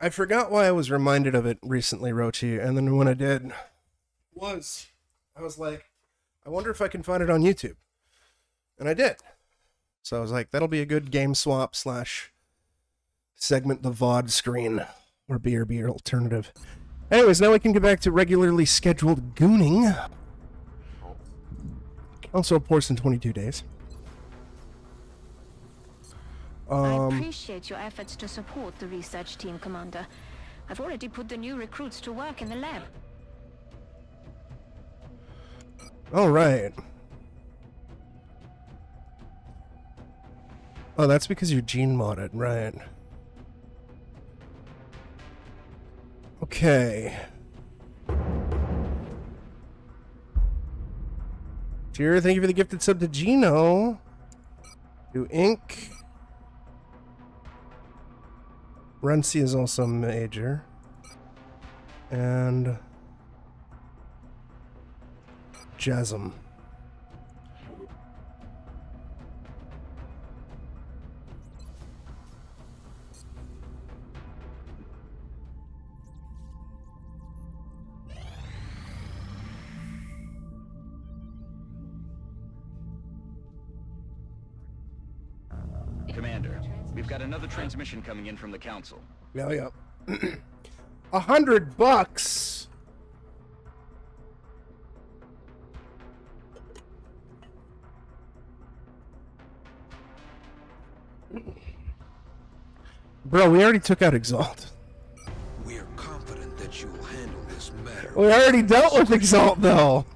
I forgot why I was reminded of it recently, Rochi, and then when I did, was I was like, I wonder if I can find it on YouTube, and I did. So I was like, that'll be a good game swap slash segment the VOD screen or BRB alternative. Anyways, now we can get back to regularly scheduled gooning. Council reports in 22 days. I Um, appreciate your efforts to support the research team, Commander. I've already put the new recruits to work in the lab. all right. Oh, that's because you're gene modded, right? Okay. Cheer, thank you for the gifted sub to Gino. To Ink. Runcy is also major. And Jasm. Got another transmission coming in from the Council. Yeah, yeah. A hundred bucks. Bro, we already took out Exalt. We are confident that you will handle this matter. We already dealt with Exalt, though.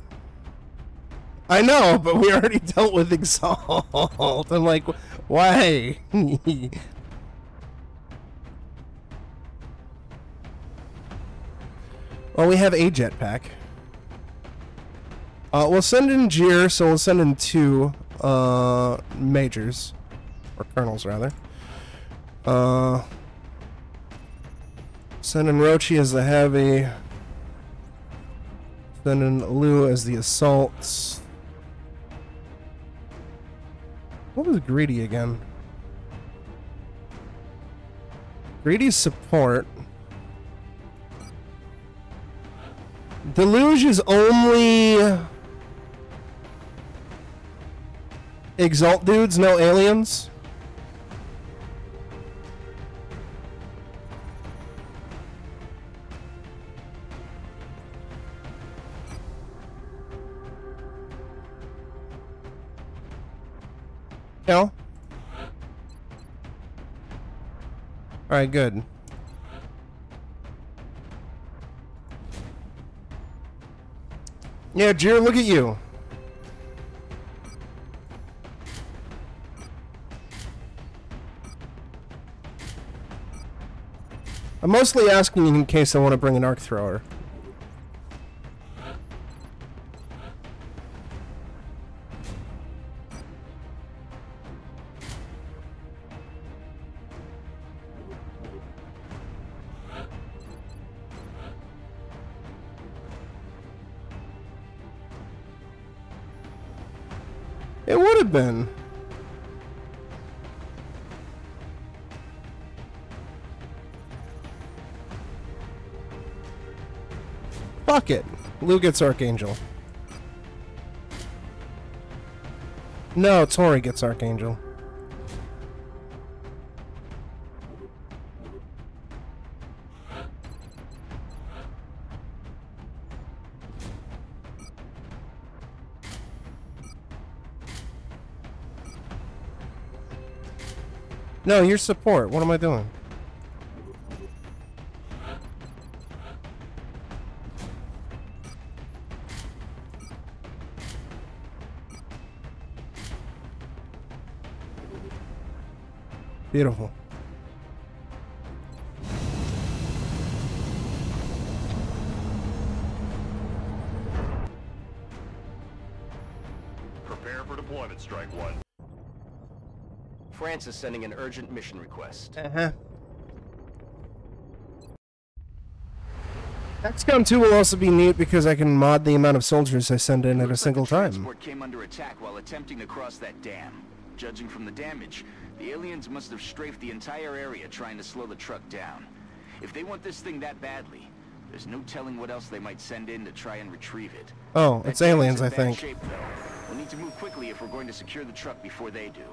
I know, but we already dealt with Exalt. I'm like, why? well, we have a jetpack. Uh, we'll send in Jeer, so we'll send in two uh, majors. Or colonels, rather. Uh, send in Rochi as the heavy. Send in Lou as the assaults. What was Greedy again? Greedy's support. Deluge is only Exalt dudes, no aliens. No? Alright, good. Yeah, Jir, look at you. I'm mostly asking in case I want to bring an arc thrower. It would have been. Fuck it. Lou gets Archangel. No, Tori gets Archangel. No, your support. What am I doing? Beautiful. Is sending an urgent mission request. Uh-huh. XCOM 2 will also be neat because I can mod the amount of soldiers I send in at a Looks like single the time. Transport came under attack while attempting to cross that dam. Judging from the damage, the aliens must have strafed the entire area trying to slow the truck down. If they want this thing that badly, there's no telling what else they might send in to try and retrieve it. Oh, it's dam's aliens, I think. Shape. We'll need to move quickly if we're going to secure the truck before they do.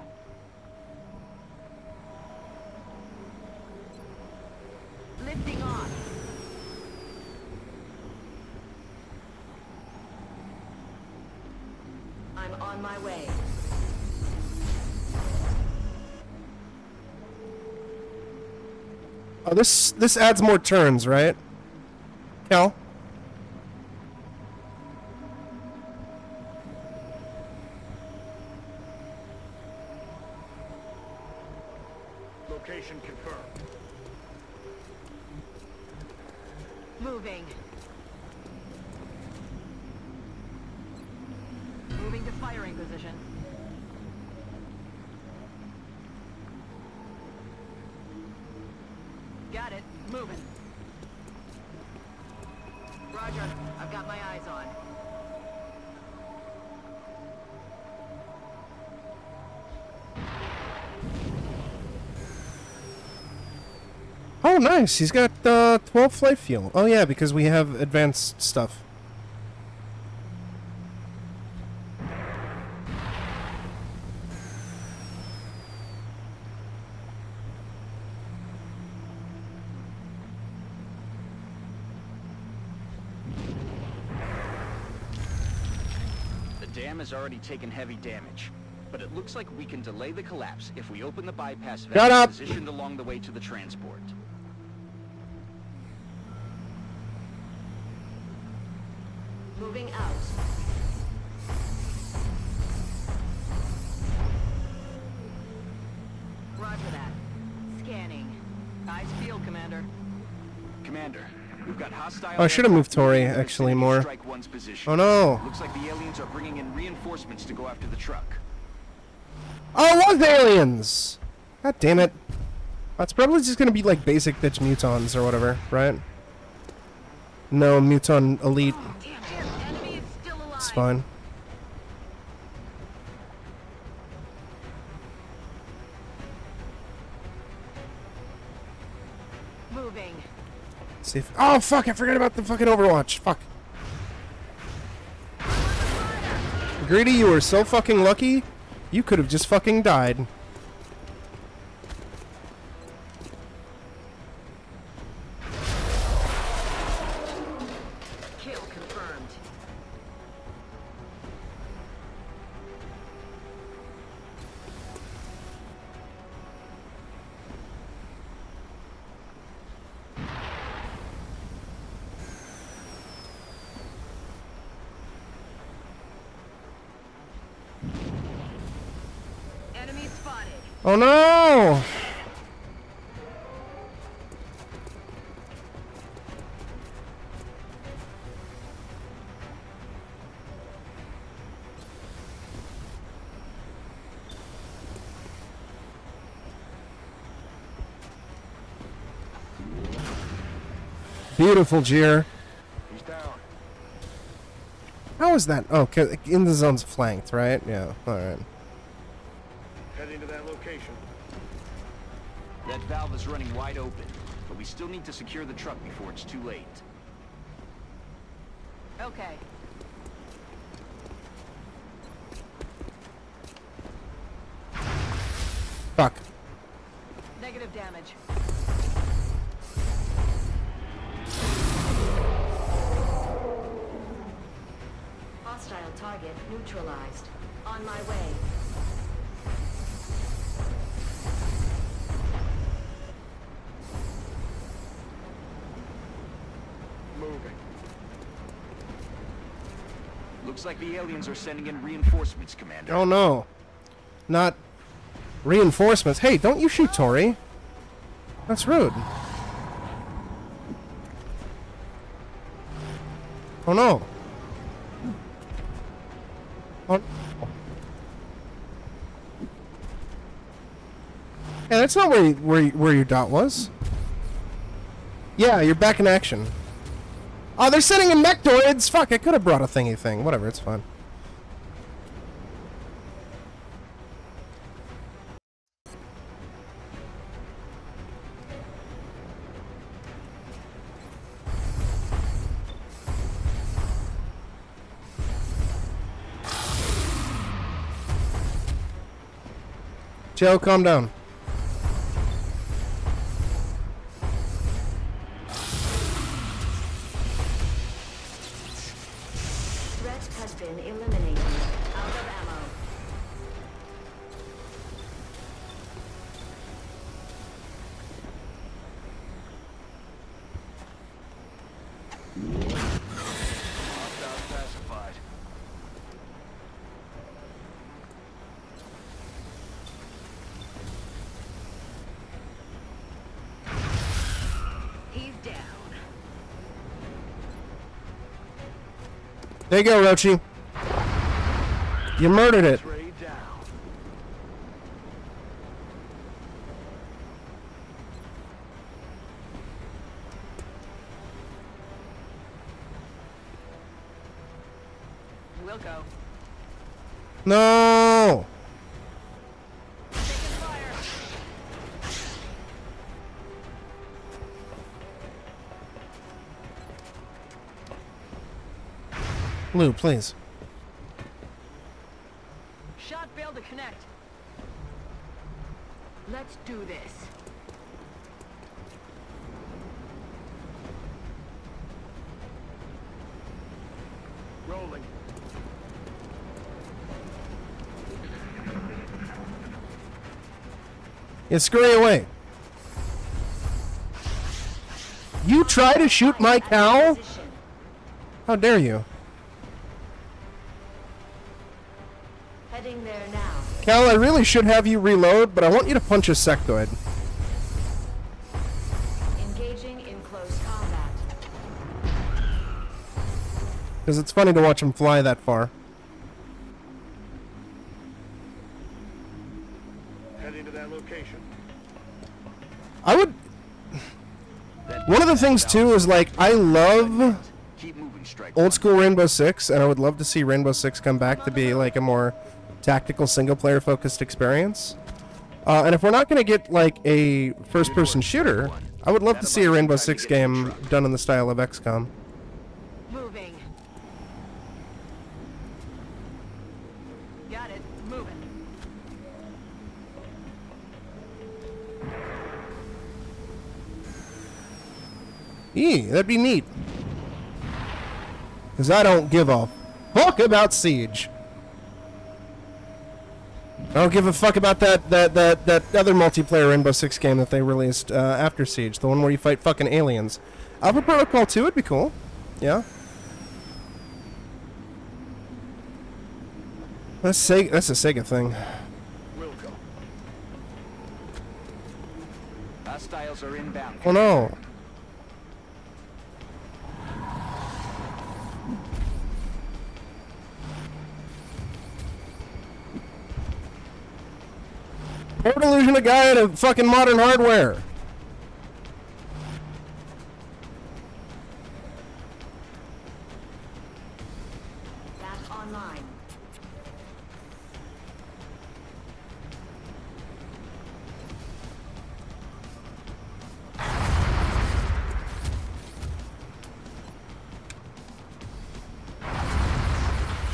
Oh, this this adds more turns, right? Cal? Nice. He's got uh, 12 flight fuel. Oh, yeah, because we have advanced stuff. The dam has already taken heavy damage, but it looks like we can delay the collapse if we open the bypass valve positioned along the way to the transport. Oh, I should've moved Tori, moving in the actually, more. Strike One's position. Oh, no. Looks like the aliens are bringing in reinforcements to go after the truck. Oh, it was aliens! God damn it. That's probably just gonna be like basic bitch mutons or whatever, right? No, muton elite. Oh, damn, damn, enemy is still alive. It's fine. See if. Oh, fuck, I forgot about the fucking Overwatch. Fuck. Greedy, you were so fucking lucky. You could have just fucking died. Beautiful, Jeer. He's down. How is that? Oh, 'cause in the zone's flanked, right? Yeah, alright. Heading to that location. That valve is running wide open, but we still need to secure the truck before it's too late. Okay. Fuck. Looks like the aliens are sending in reinforcements, Commander. Oh no. Not reinforcements. Hey, don't you shoot Tori. That's rude. Oh no. Oh. Yeah, that's not where where where your dot was. Yeah, you're back in action. Oh, they're sending in mectoids! Fuck, I could have brought a thingy thing. Whatever, it's fine. Joe, calm down. There you go, Rochi. You murdered it. Lou, please. Shot failed to connect. Let's do this. Rolling. Yeah, scurry away. You try to shoot my cow? How dare you? Heading there now. Cal, I really should have you reload, but I want you to punch a sectoid. Engaging in close combat. Because it's funny to watch him fly that far. Heading to that location. I would. One of the things, too, is like, I love Keep moving, strike. old school Rainbow Six, and I would love to see Rainbow Six come back to be like a more tactical single player focused experience. Uh, and if we're not going to get like a first person shooter, I would love to see a Rainbow Six game done in the style of XCOM. Moving. Got it. Moving. Eee, that'd be neat. Because I don't give a fuck about Siege. I don't give a fuck about that, that, that, that other multiplayer Rainbow Six game that they released uh, after Siege, the one where you fight fucking aliens. Alpha Protocol 2 would be cool. Yeah. That's Sega. That's a Sega thing. Hostiles are inbound. Oh no. Port Illusion of Gaia at a fucking modern hardware.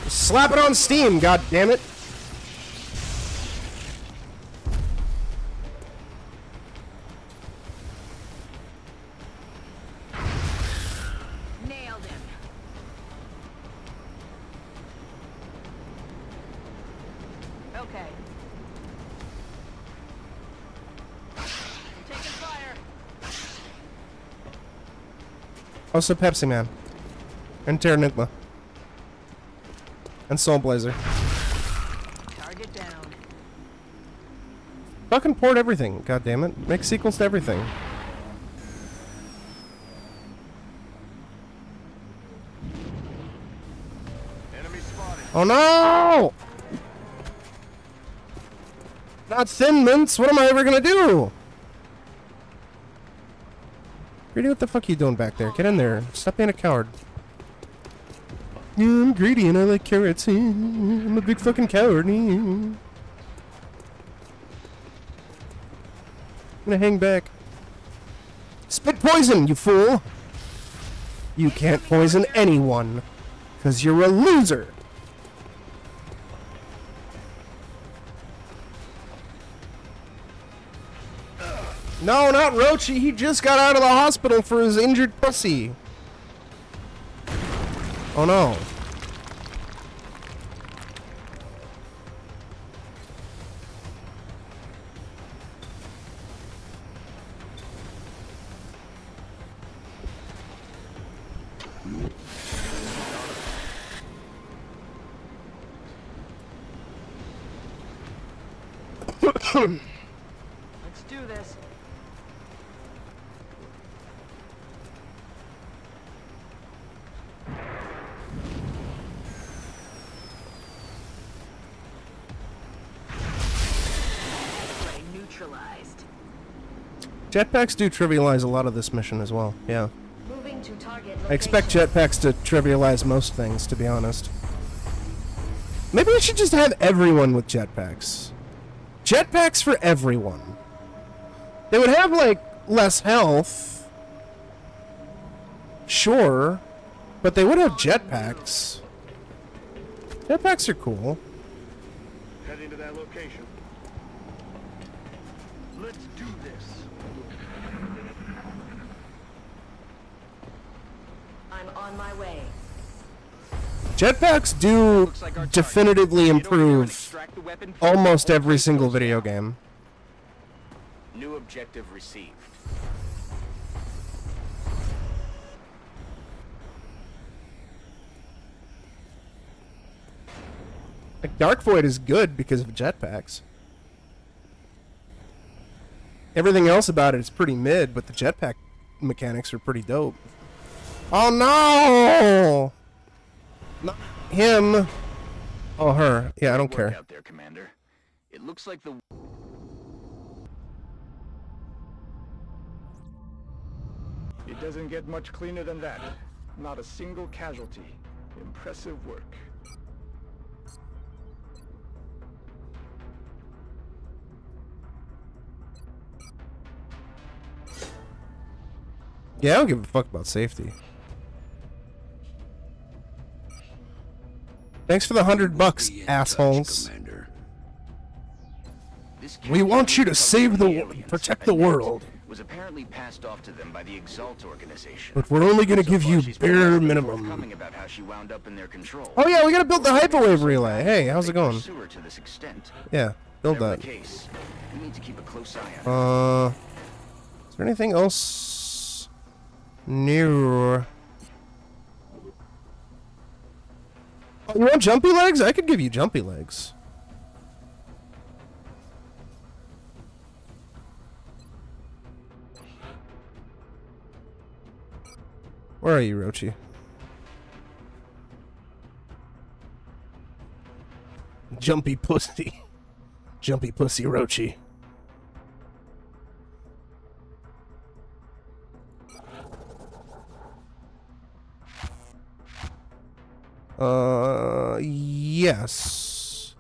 Slap it on Steam, god damn it. Also Pepsiman. And Terranigma. And Soul Blazer. Target down. Fucking port everything, god damn it. Make sequels to everything. Enemy spotted. Oh no! Not thin mints. What am I ever gonna do? Greedy, what the fuck are you doing back there? Get in there. Stop being a coward. I'm greedy and I like carrots. I'm a big fucking coward. I'm gonna hang back. Spit poison, you fool! You can't poison anyone. Because you're a loser. No, not Rochi. He just got out of the hospital for his injured pussy. Oh no. Jetpacks do trivialize a lot of this mission as well. Yeah. Moving to target I expect jetpacks to trivialize most things, to be honest. Maybe we should just have everyone with jetpacks. Jetpacks for everyone. They would have, like, less health. Sure. But they would have jetpacks. Jetpacks are cool. Heading to that location. Let's do this. I'm on my way. Jetpacks do Looks like our target. definitively Get over here and improve extract the weapon almost every single video game. New objective received. Like Dark Void is good because of jetpacks. Everything else about it is pretty mid, but the jetpack mechanics are pretty dope. Oh no! Not him. Oh her. Yeah, I don't Work care. out there, Commander. It looks like the It doesn't get much cleaner than that. Not a single casualty. Impressive work. Yeah, I don't give a fuck about safety. Thanks for the hundred bucks, Be in touch, assholes. We want you to save the from wo- aliens, protect the world. Was apparently passed off to them by the Exalt organization. But we're only gonna give you bare minimum. about how she wound up in their control. Oh yeah, we gotta build the hyperwave relay. Hey, how's it going? to this extent. Yeah, build that. case, we need to keep a close eye on. Uh, is there anything else new? You want jumpy legs? I could give you jumpy legs. Where are you, Rochi? Jumpy pussy. Jumpy pussy Rochi. Uh, yes.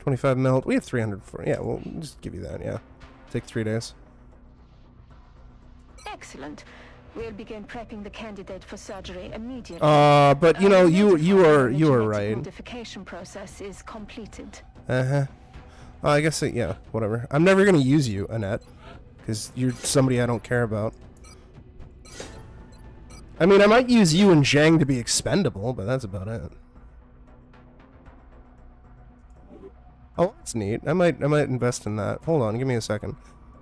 25 mil. We have 300 for. Yeah, we'll just give you that. Yeah. Take three days. Excellent. We'll begin prepping the candidate for surgery immediately. Uh, but you know, you you are you are right. Modification process is completed. Uh huh. Uh, I guess it, yeah. Whatever. I'm never gonna use you, Annette, because you're somebody I don't care about. I mean, I might use you and Zhang to be expendable, but that's about it. Oh, that's neat. I might I might invest in that. Hold on, give me a second.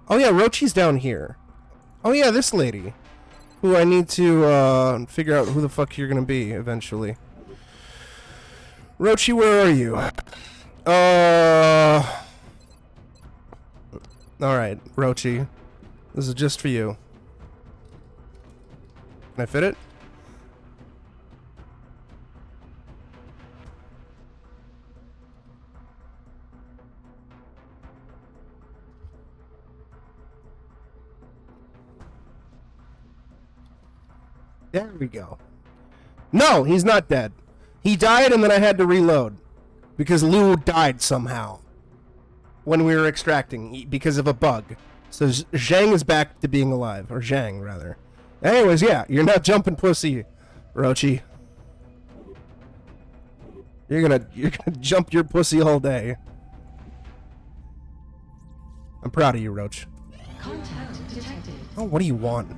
Oh yeah, Rochi's down here. Oh yeah, this lady, who I need to uh, figure out who the fuck you're gonna be eventually. Rochi, where are you? Uh. All right, Rochi. This is just for you. Can I fit it? There we go. No, he's not dead. He died and then I had to reload. Because Lou died somehow. When we were extracting, because of a bug. So Zhang is back to being alive. Or Zhang, rather. Anyways, yeah, you're not jumping pussy, Rochi. You're gonna you're gonna jump your pussy all day. I'm proud of you, Roach. Contact detected. Oh, what do you want?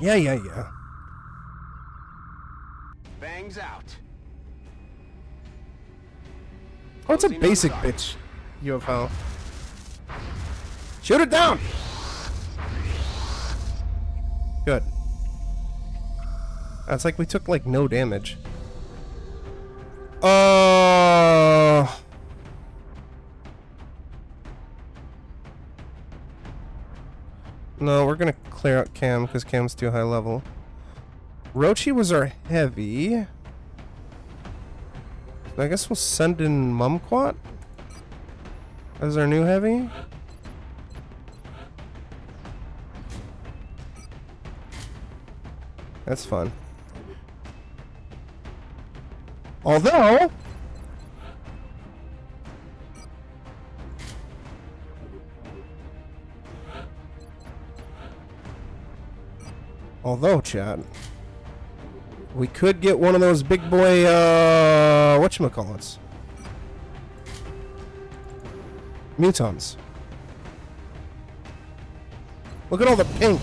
Yeah, yeah, yeah. Bangs out. Oh, it's a Closing on basic target. bitch UFO. Shoot it down! Good. That's like we took like no damage. Uh No, we're gonna clear out Cam because Cam's too high level. Rochi was our heavy. I guess we'll send in Mumquat as our new heavy. That's fun. Although Although, chat, we could get one of those big boy, uh, whatchamacallits. Mutons. Look at all the pink.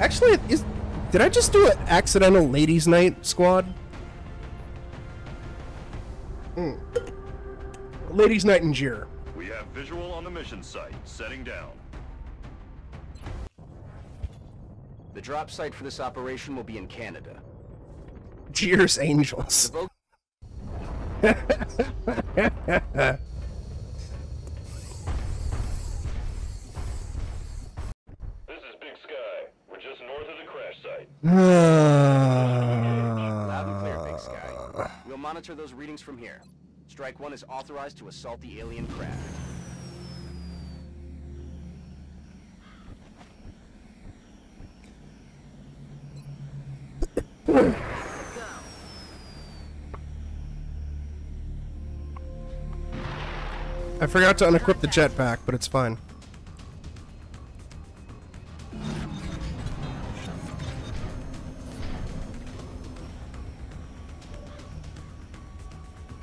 Actually, is did I just do an accidental ladies' night squad? Hmm. Ladies' night in Jir. We have visual on the mission site. Setting down. The drop site for this operation will be in Canada. Jir's Angels. monitor those readings from here. Strike One is authorized to assault the alien craft. I forgot to unequip the jetpack, but it's fine.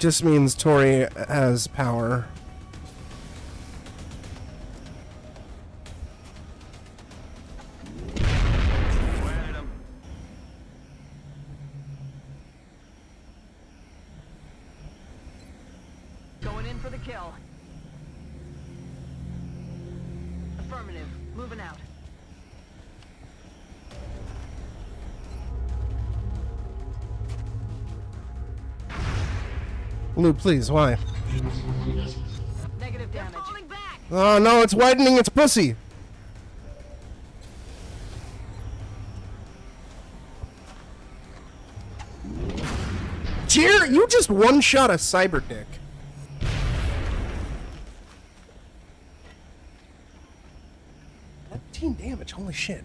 Just means Tori has power. Lou, please, why? Negative damage. back. Oh no, it's widening its pussy! Jer, you just one shot a cyber dick. Fifteen damage, holy shit.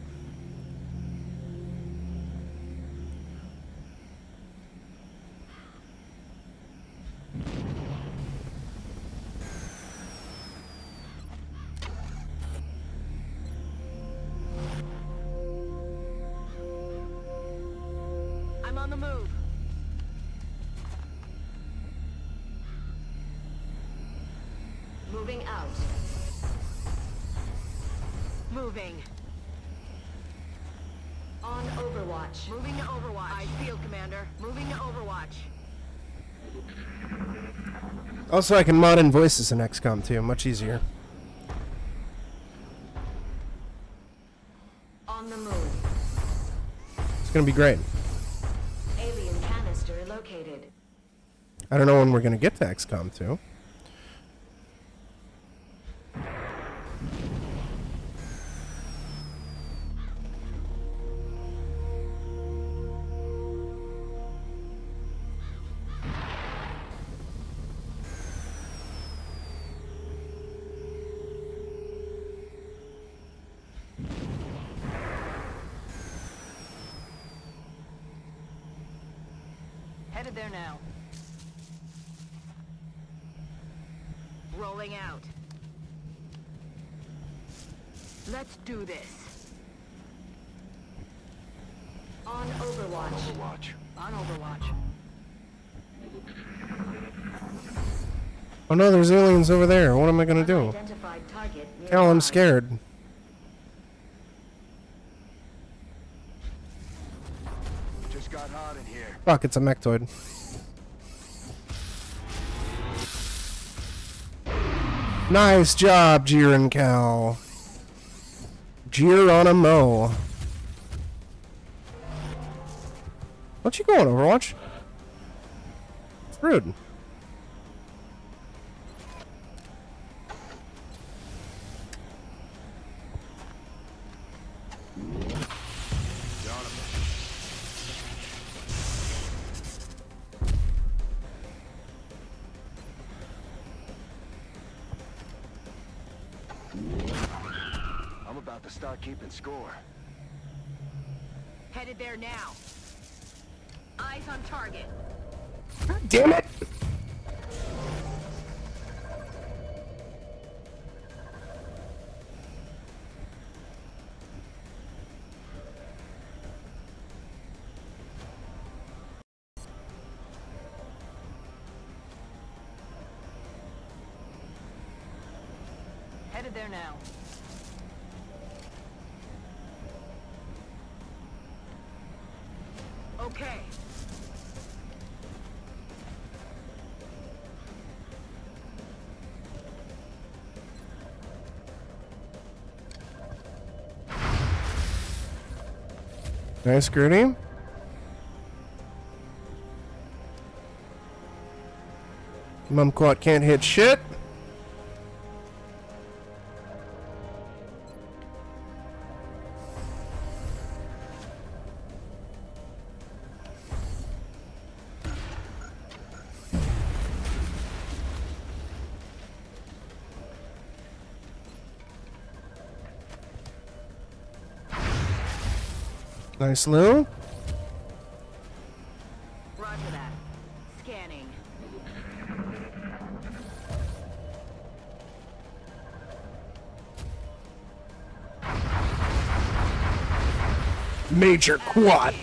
Also, I can mod in voices in XCOM too, much easier. On the move. It's gonna be great. Alien canister located. I don't know when we're gonna get to XCOM 2. Overwatch. Overwatch. On Overwatch. Oh no, there's aliens over there. What am I gonna do? Cal, I'm scared. Just got hot in here. Fuck, it's a mectoid. Nice job, Jiren, Cal. Jiren on a mo. Don't you go on Overwatch? It's rude. I'm about to start keeping score. Headed there now. On target. Damn it! Nice, Gertie. Mumquat can't hit shit. Nice, Lou. Roger that. Scanning. Major Quad.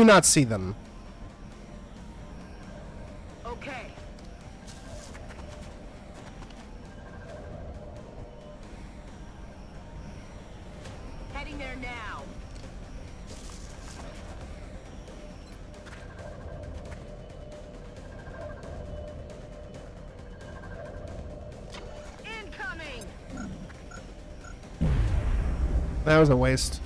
You not see them? Okay. Heading there now. Incoming! That was a waste.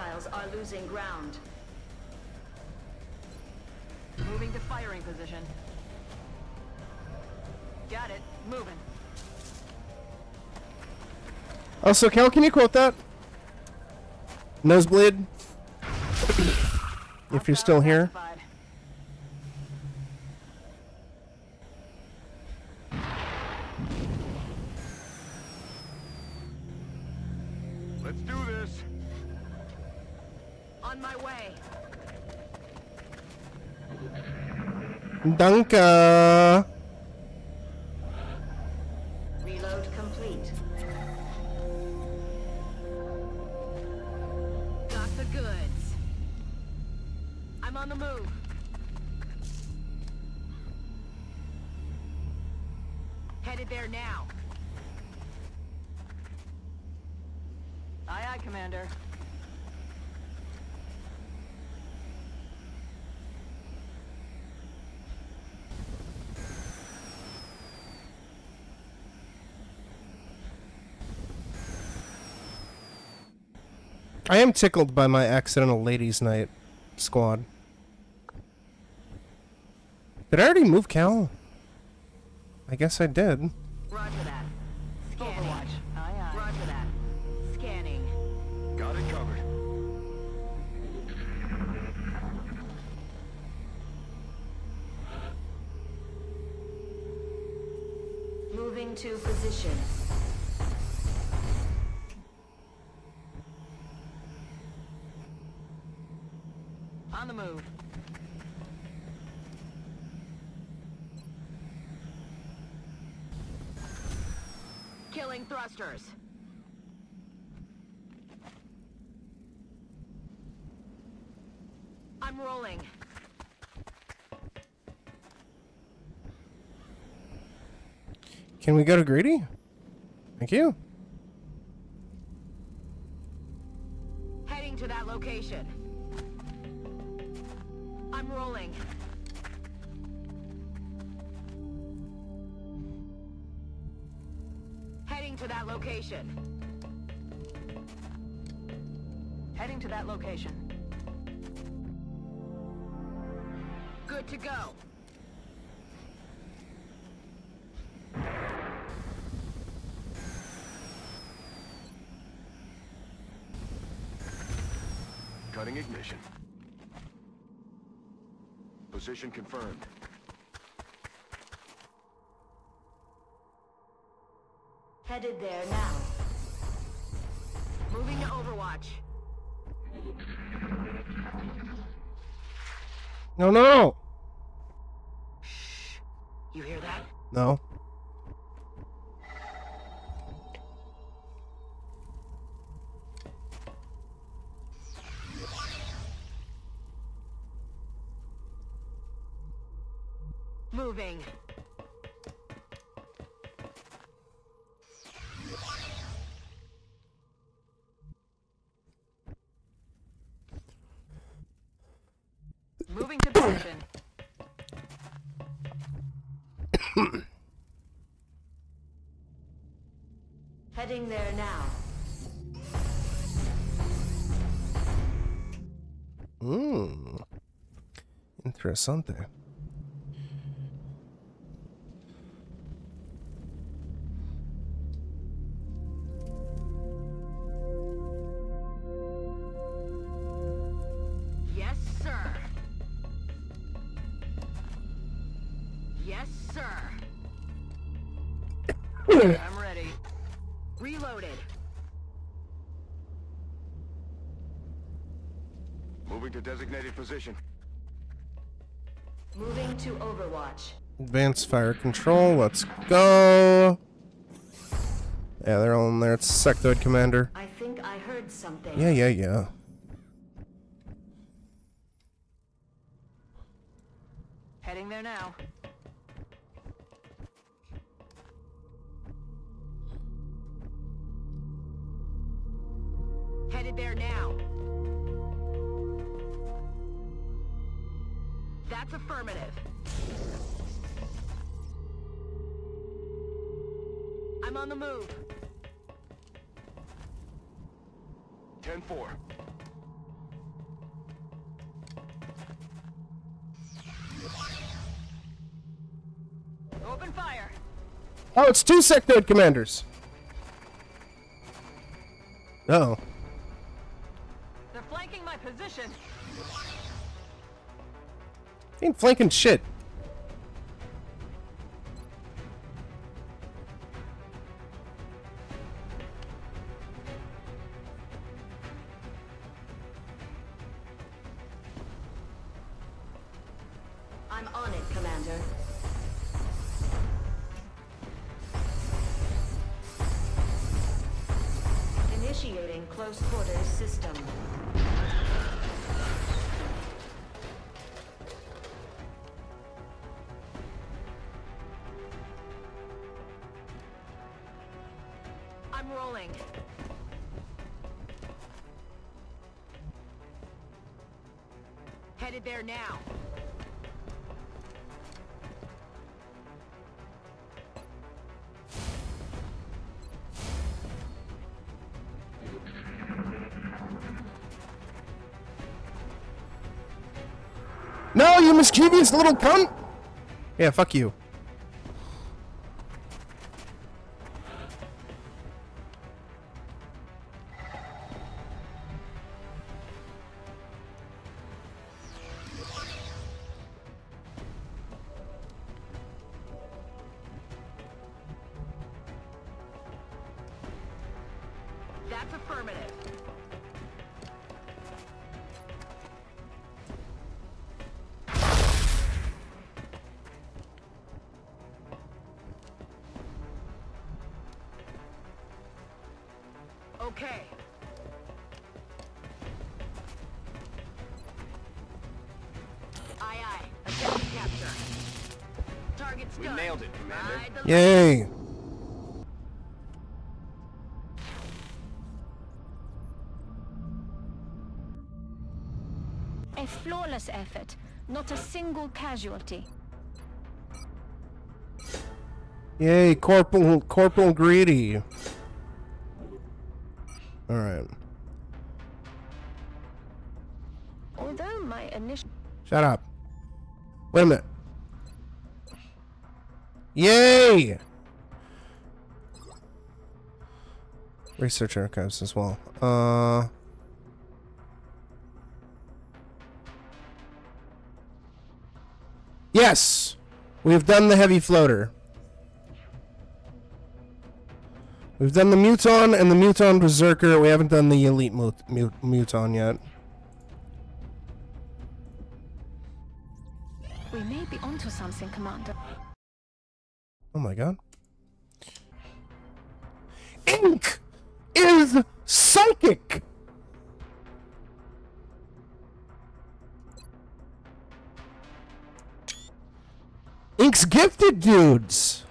Hostiles are losing ground. Moving to firing position. Got it. Moving. Oh, also, Cal, can you quote that? Nosebleed? if you're still here. Danke. I am tickled by my accidental ladies' night squad. Did I already move Cal? I guess I did. Thrusters. I'm rolling. Can we go to Greedy? Thank you. Position confirmed. Headed there now. Moving to Overwatch. No, no, Moving to position. Heading there now. Mmm. Interessante. Position. Moving to Overwatch. Advanced fire control. Let's go. Yeah, they're all in there. It's Sectoid Commander. I think I heard something. Yeah, yeah, yeah. Two Sectoid Commanders. Uh oh. They're flanking my position. Ain't flanking shit. Mischievous little cunt! Yeah, fuck you. We nailed it, Commander. Yay! A flawless effort. Not a single casualty. Yay, Corporal Corporal Greedy. All right. Although my initial... Shut up. Wait a minute. Yay! Research archives as well. Uh. Yes! We've done the heavy floater. We've done the Muton and the Muton Berserker. We haven't done the Elite Mut Mut Muton yet. We may be onto something, Commander. Oh my god. Ink is psychic! Ink's gifted dudes!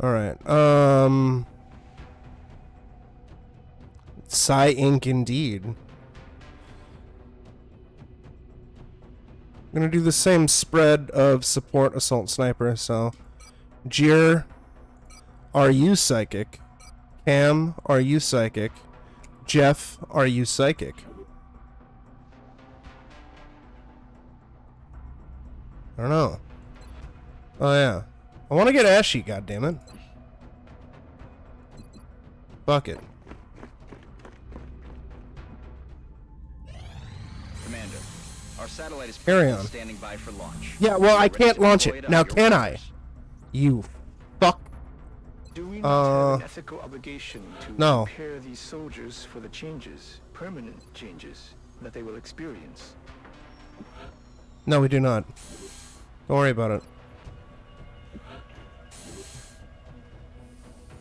Alright, um. Psy Ink indeed. I'm gonna do the same spread of support assault sniper, so Jir, are you psychic? Cam, are you psychic? Jeff, are you psychic? I don't know. Oh yeah. I wanna get Ashy, goddammit. Fuck it. Our satellite is Carry on. standing by for launch. Yeah, well, I can't launch it. Now, can I? You fuck. Do we not Uh, have an ethical obligation to no. prepare these soldiers for the changes, permanent changes, that they will experience? No, we do not. Don't worry about it.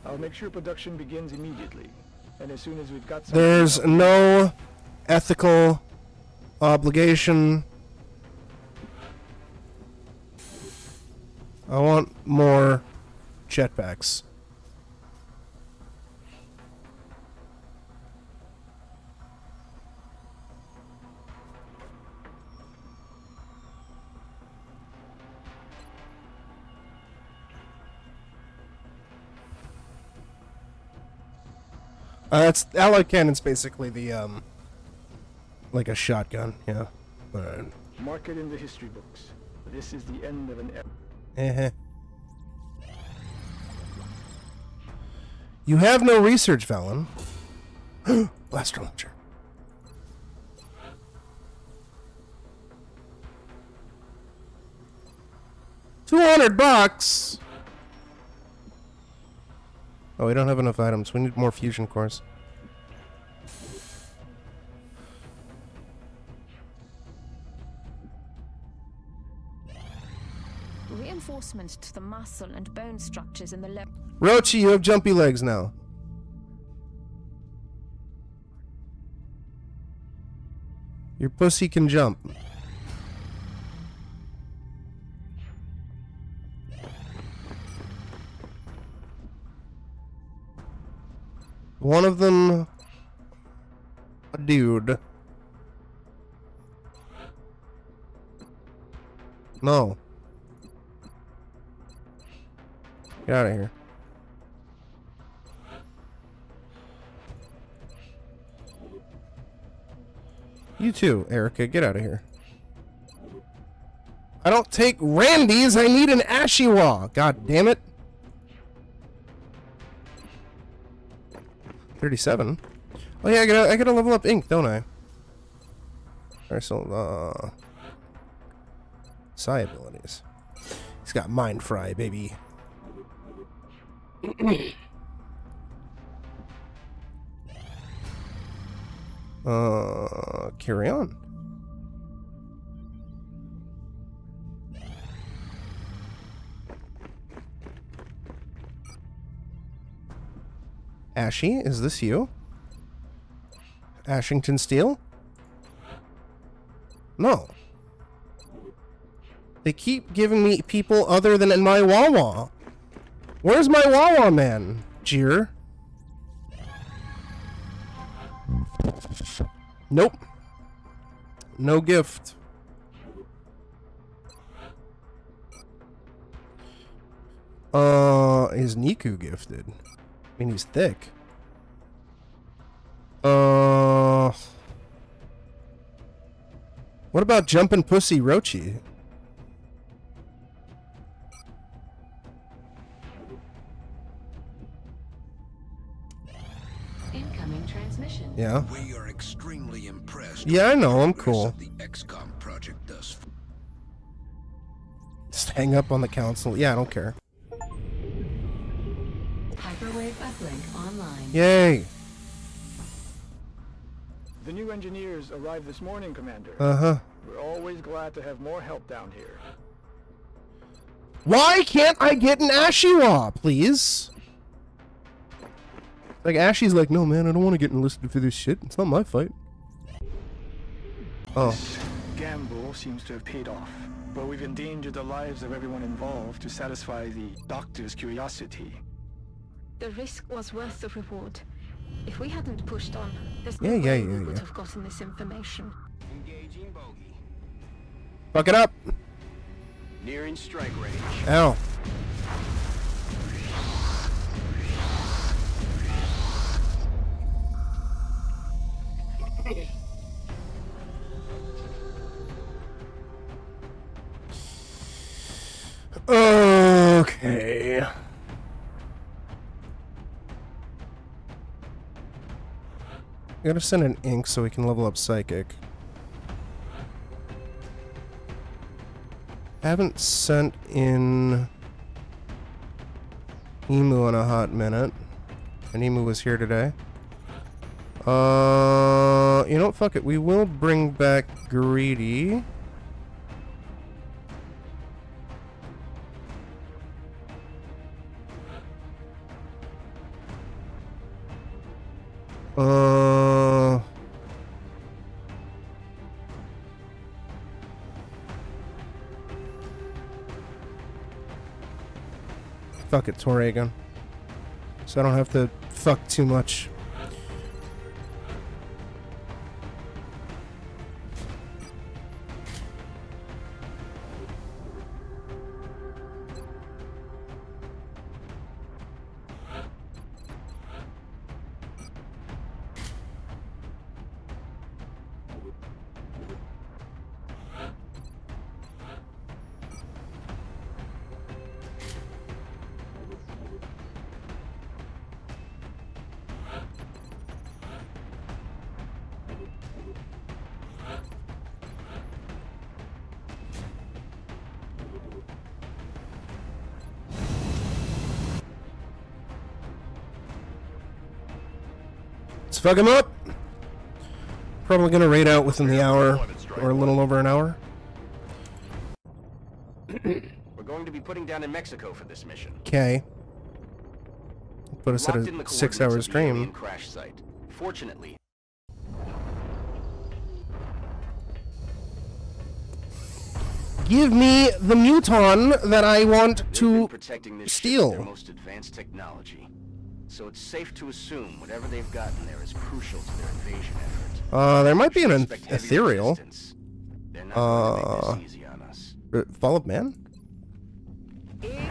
I'll make sure production begins immediately. And as soon as we've got some There's no ethical obligation. I want more jetpacks. Uh, that's alloy cannon's basically the um, like a shotgun. Yeah. Alright. Mark it in the history books. This is the end of an era. Eh. You have no research, Vahlen. Blaster launcher. Two hundred bucks. Oh, we don't have enough items. We need more fusion cores. Reinforcement to the muscle and bone structures in the left. Rochi, you have jumpy legs now. Your pussy can jump. One of them a dude. No. Get out of here. You too, Erica. Get out of here. I don't take Randy's. I need an Ashiwa. God damn it. 37. Oh yeah, I gotta, I gotta level up ink, don't I? Alright, so, uh... Psi abilities. He's got mind fry, baby. Uh, carry on. Ashy, is this you? Ashington Steel? No. They keep giving me people other than in my Wawa. Where's my Wawa man? Jeer. Nope. No gift. Uh, is Niku gifted? I mean, he's thick. Uh... What about Jumpin' Pussy Rochi? Yeah. We are extremely impressed. Yeah, I know, I'm cool. of The XCOM project thus. Just hang up on the council. Yeah, I don't care. Hyperwave uplink online. Yay! The new engineers arrived this morning, Commander. Uh-huh. We're always glad to have more help down here. Why can't I get an Ashiwa, please? Like, Ashy's like, no, man, I don't want to get enlisted for this shit. It's not my fight. Oh. This gamble seems to have paid off, but we've endangered the lives of everyone involved to satisfy the doctor's curiosity. The risk was worth the reward. If we hadn't pushed on, there's Yeah, no yeah, way yeah, we would have gotten this information. Engaging bogey. Fuck it up! Nearing strike range. Ow. Okay. Gotta send an ink so we can level up psychic. Haven't sent in Emu in a hot minute. And Emu was here today. Uh, you know what? Fuck it. We will bring back Greedy. Uh. Fuck it, Torregon. So I don't have to fuck too much. Fuck him up. Probably gonna raid out within the hour or a little over an hour. We're going to be putting down in Mexico for this mission. Okay. Put us at Locked the a six hour coordinates of the alien stream. crash site. Fortunately, Give me the muton that I want to protecting this ship steal. So it's safe to assume whatever they've gotten there is crucial to their invasion effort. Uh, there might be an ethereal. not Uh, make this easy on us. Uh, Fall of Man? Ignition.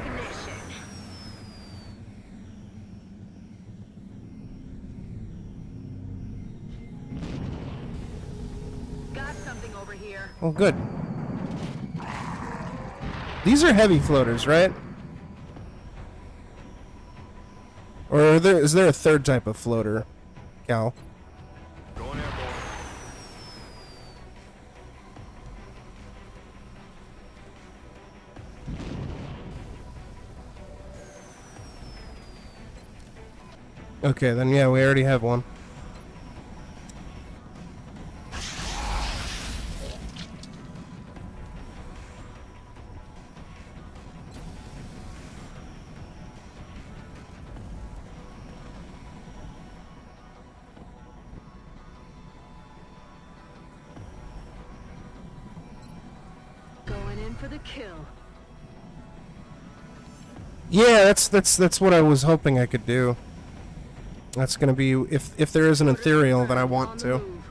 Got something over here. Oh, good. These are heavy floaters, right? Or there, is there a third type of floater, Cal? Going airborne. Okay, then yeah, we already have one. That's that's that's what I was hoping I could do. That's gonna be if if there is an ethereal that I want to. move.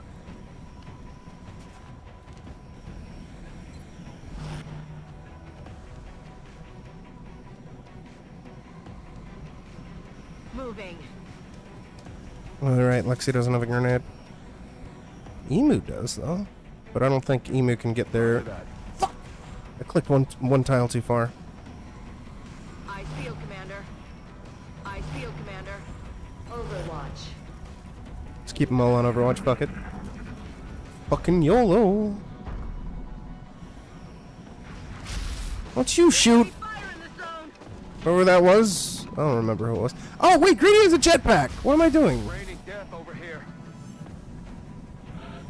Moving. All right, Lexi doesn't have a grenade. Emu does though, but I don't think Emu can get there. Fuck! I clicked one one tile too far. Keep them all on Overwatch. Fuck it. Fucking YOLO. Don't you shoot Fire in the zone. whoever that was? I don't remember who it was. Oh wait, Greedy has a jetpack. What am I doing? Raining death over here.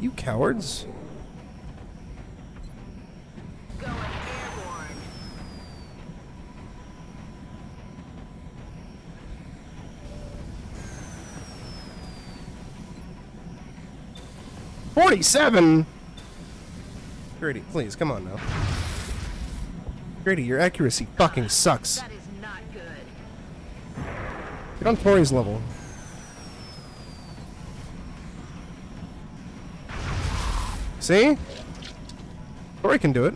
You cowards. 47? Grady, please, come on now. Grady, your accuracy fucking sucks. That is not good. Get on Tori's level. See? Tori can do it.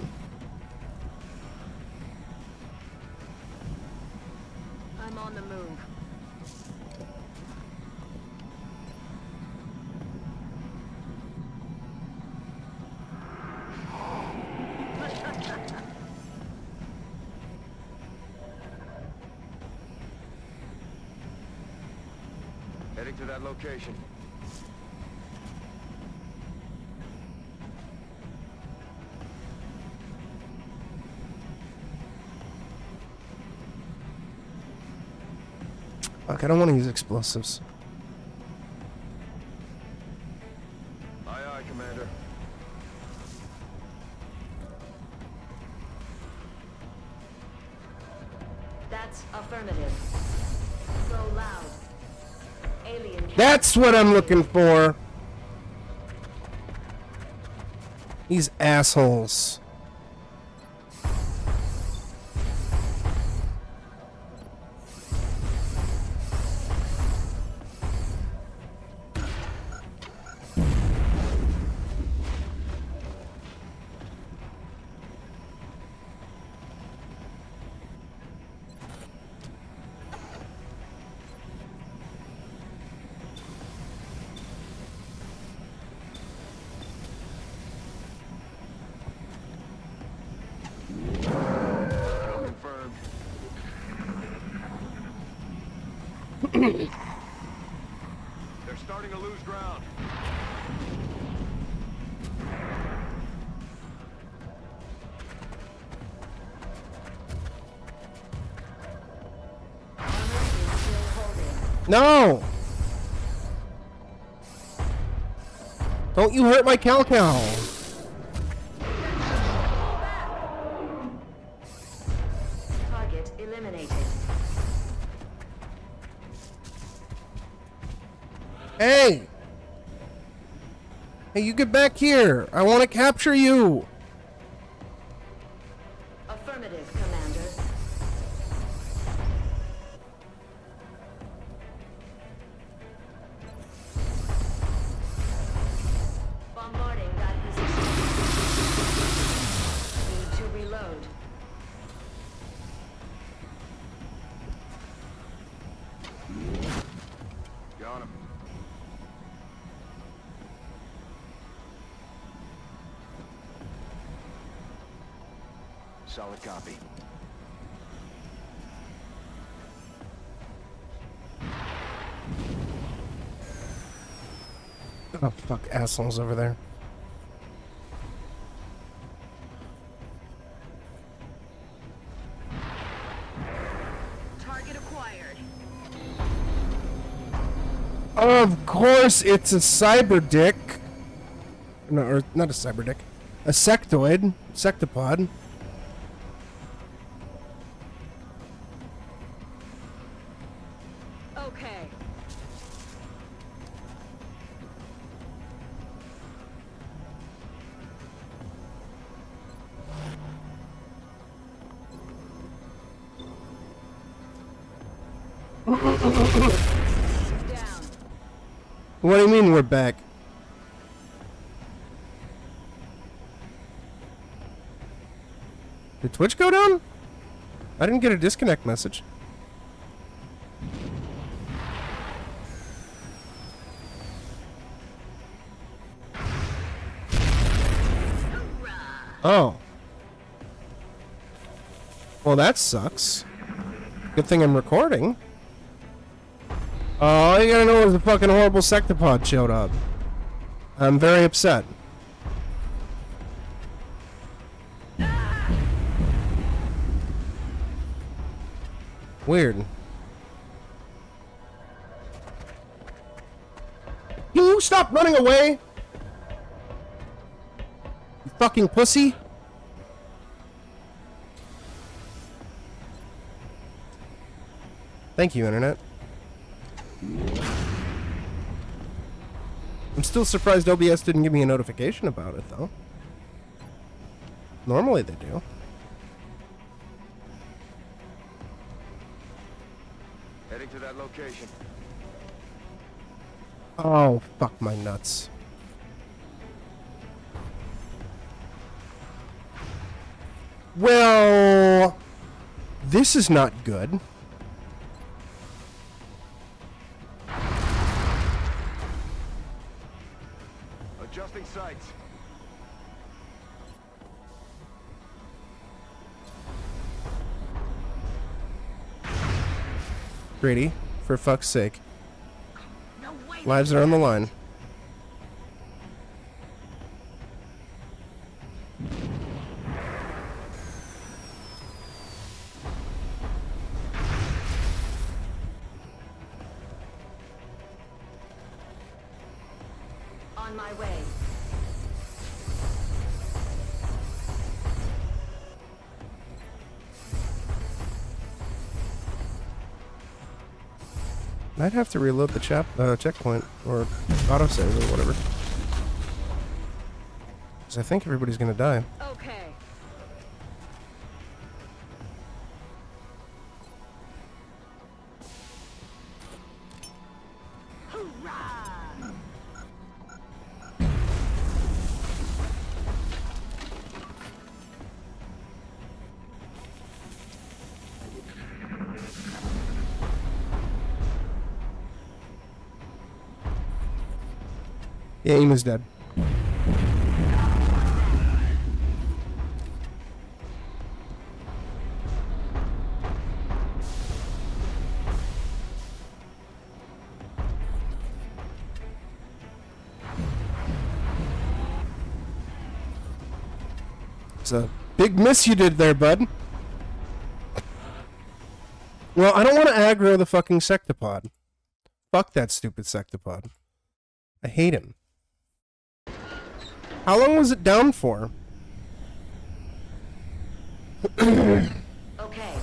Fuck, I don't want to use explosives. Aye, aye, Commander. That's affirmative. So loud. Alien. That's what I'm looking for. These assholes. Don't you hurt my cow cow. Target eliminated. Hey! Hey, you get back here! I want to capture you! Assholes over there. Target acquired. Of course, it's a cyber dick. No, or not a cyber dick. A sectoid. Sectopod. We're back? Did Twitch go down? I didn't get a disconnect message. Oh. Well, that sucks. Good thing I'm recording. Oh, all you gotta know is the fucking horrible sectopod showed up. I'm very upset. Weird. Can you stop running away? You fucking pussy. Thank you, Internet. Still surprised OBS didn't give me a notification about it, though. Normally they do. Heading to that location. Oh, fuck my nuts. Well, this is not good. Grady, for fuck's sake. Lives are on the line. Might have to reload the chap uh, checkpoint or autosave or whatever. Because I think everybody's gonna die. Yeah, Ema's dead. It's a big miss you did there, bud. Well, I don't want to aggro the fucking sectopod. Fuck that stupid sectopod. I hate him. How long was it down for? Okay.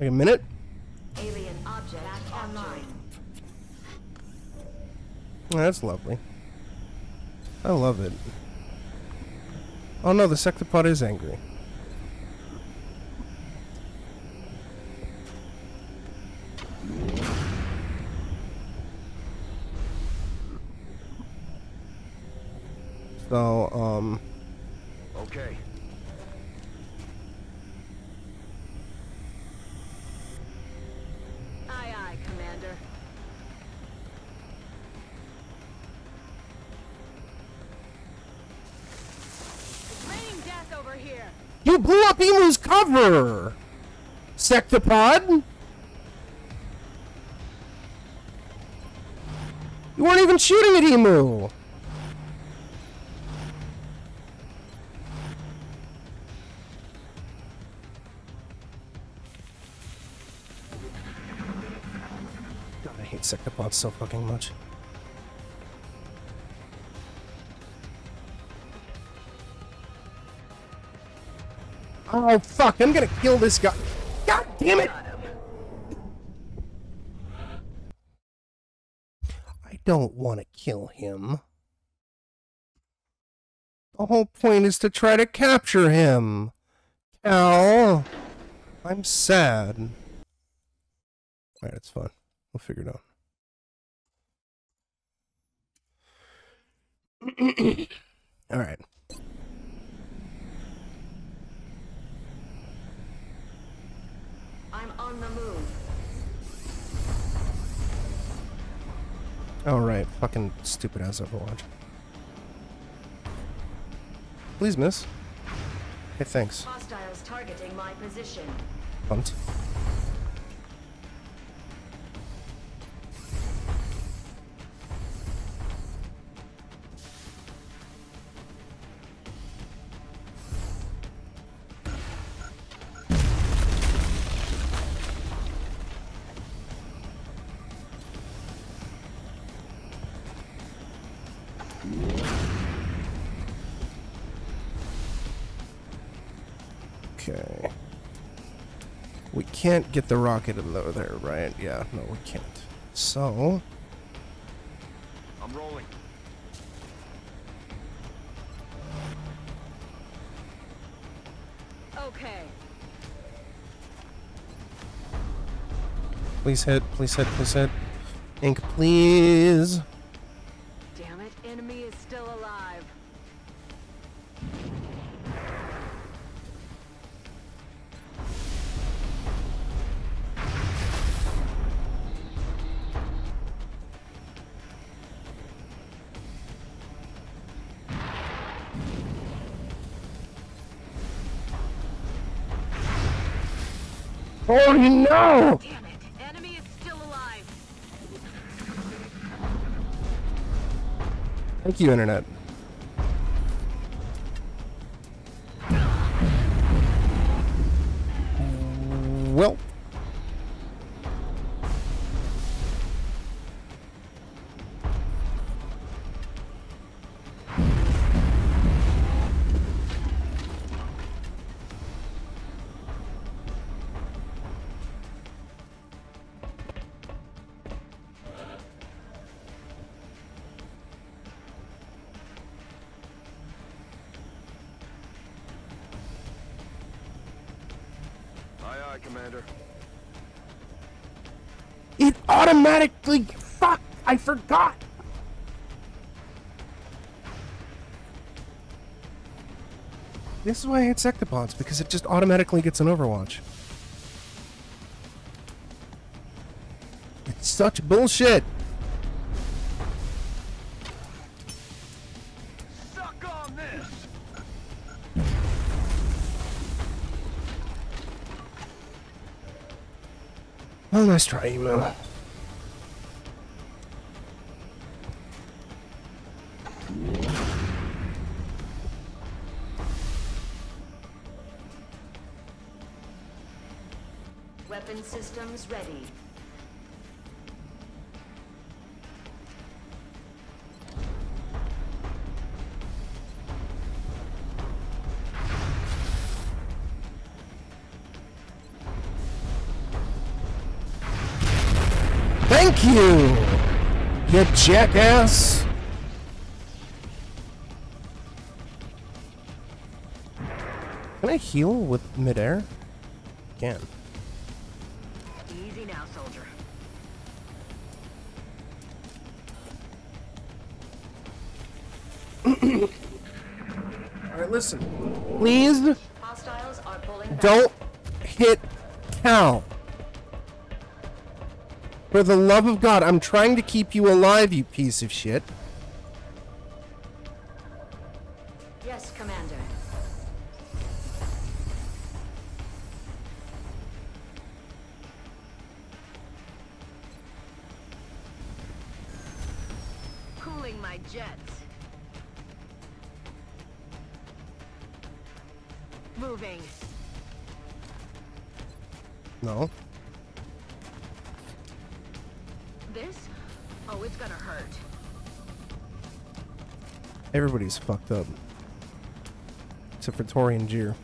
Like a minute? Alien object online. Oh, that's lovely. I love it. Oh no, the sectopod is angry. So, um, Okay. Aye, aye, Commander. It's raining death over here. you blew up Emu's cover! Sectopod? You weren't even shooting at Emu! Sectopods so fucking much. Oh fuck, I'm gonna kill this guy. God damn it! I don't want to kill him. The whole point is to try to capture him. Cal. I'm sad. Alright, it's fine. We'll figure it out. Alright. I'm on the move. Alright, fucking stupid ass Overwatch. Please, miss. Hey, thanks. Hostiles targeting my position. Can't get the rocket in there, there, right? Yeah, no, we can't. So, I'm rolling. Okay. please hit, please hit, please hit. Ink, please. Oh no! Damn it, enemy is still alive. Thank you, Internet. Is why I hate Sectopods, because it just automatically gets an Overwatch. It's such bullshit! Suck on this! Well, nice try, Emo. Systems ready. Thank you! You jackass! Can I heal with midair? Can. For the love of God, I'm trying to keep you alive, you piece of shit. Everybody's fucked up. Except for Tori and Jeer.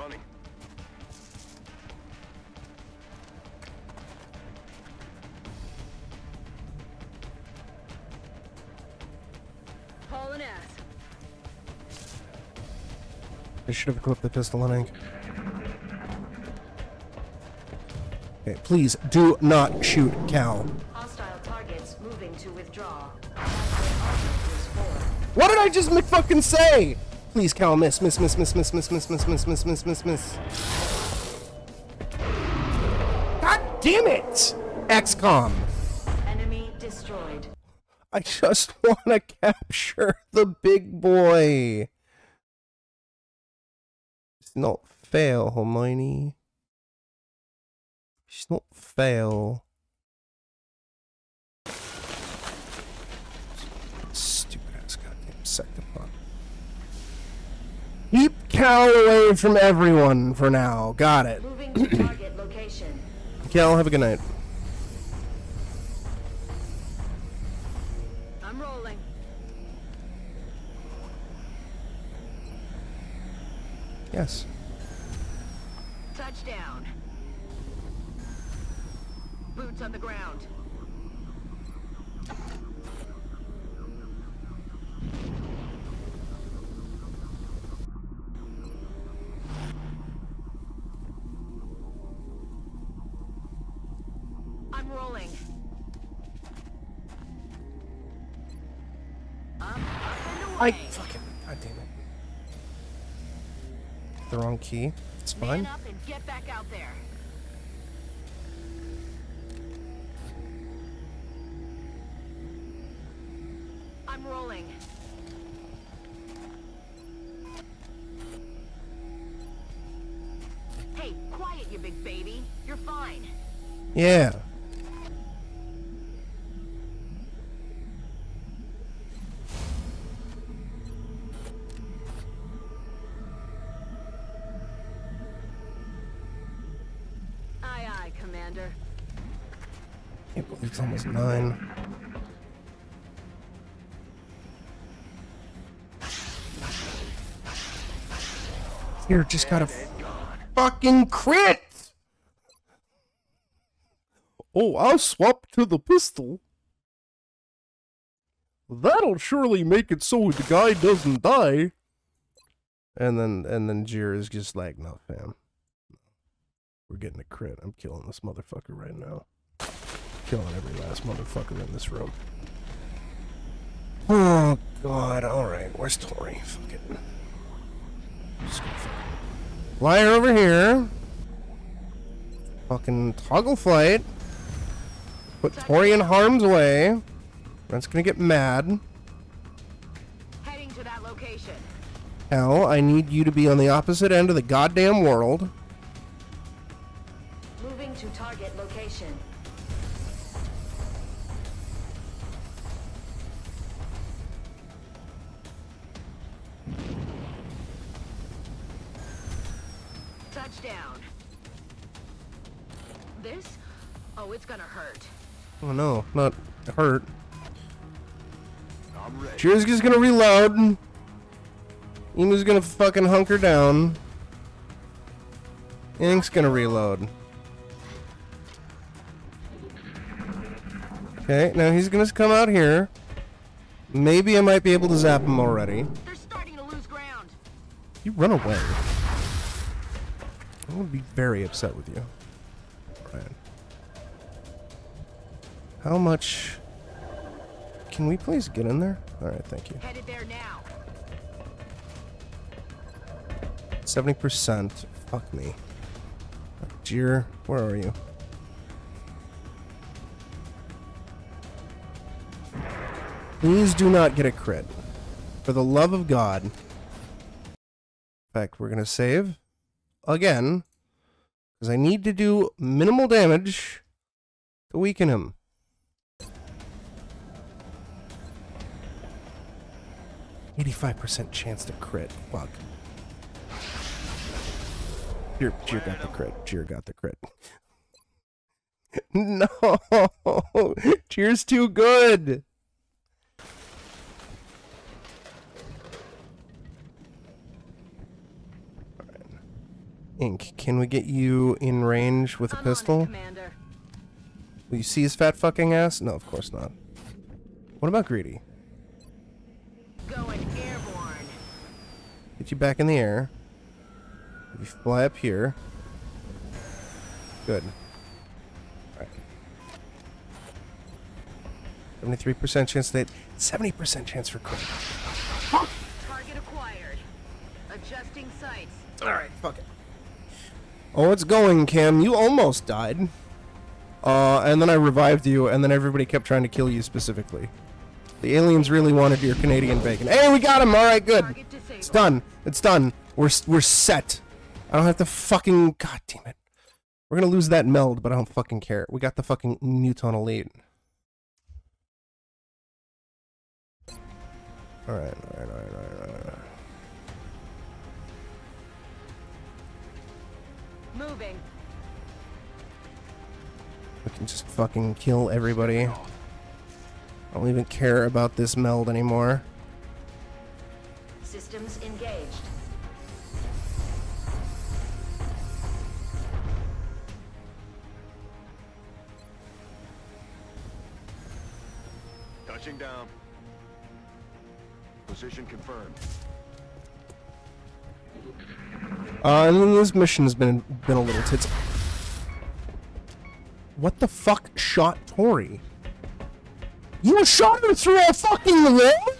Running. Hauling ass. I should have equipped the pistol and ink. Okay, please do not shoot Cal. Hostile targets moving to withdraw. What did I just fucking say? Please, Cal, miss, miss, miss, miss, miss, miss, miss, miss, miss, miss, miss, miss, miss. God damn it! XCOM. Enemy destroyed. I just want to capture the big boy. It's not fail, Hermione. It's not fail. Stupid ass goddamn Sectopod. Cal away from everyone for now. Got it. Moving to target location. Cal, have a good night. I'm rolling. Yes. Touchdown. Boots on the ground. I'm rolling. I'm I fucking. God damn it. The wrong key. It's fine. up and get back out there. I'm rolling. Hey, quiet, you big baby. You're fine. Yeah. It's almost nine. Here, just got a fucking crit. Oh, I'll swap to the pistol. That'll surely make it so the guy doesn't die. And then, and then Jir is just like, no, fam. We're getting a crit. I'm killing this motherfucker right now. Killing every last motherfucker in this room. Oh, God. Alright, where's Tori? Fuck it. Just gonna fucking Fly her over here. Fucking toggle flight. Put Tori in harm's way. Brent's gonna get mad. Heading to that location. Hell, I need you to be on the opposite end of the goddamn world. Oh, it's gonna hurt. Oh no, not hurt. I'm ready. Cheers just gonna reload. Emu's gonna fucking hunker down. Ink's gonna reload. Okay, now he's gonna come out here. Maybe I might be able to zap him already. They're starting to lose ground. You run away. I would be very upset with you. How much... Can we please get in there? Alright, thank you. Headed there now. 70%. Fuck me. Jeer, where are you? Please do not get a crit. For the love of God. In fact, we're going to save again. Because I need to do minimal damage to weaken him. Eighty-five percent chance to crit. Fuck. Cheer, cheer got the crit. Cheer got the crit. no, cheer's too good. Ink, can we get you in range with a pistol? Will you see his fat fucking ass? No, of course not. What about Greedy? Going airborne. Get you back in the air. You fly up here. Good. Alright. 73% chance that 70% chance for crit. Target acquired. Adjusting sights. Alright, fuck it. Oh, it's going, Cam. You almost died. Uh, and then I revived you, and then everybody kept trying to kill you specifically. The aliens really wanted your Canadian bacon. Hey, we got him! Alright, good. It's done. It's done. We're, we're set. I don't have to fucking... God damn it. We're gonna lose that meld, but I don't fucking care. We got the fucking Muton Elite. Alright, alright, alright, alright, alright. Moving. We can just fucking kill everybody. I don't even care about this meld anymore. Systems engaged. Touching down. Position confirmed. Uh, and then this mission has been been a little tits. What the fuck shot Tori? You shot her through a fucking wall?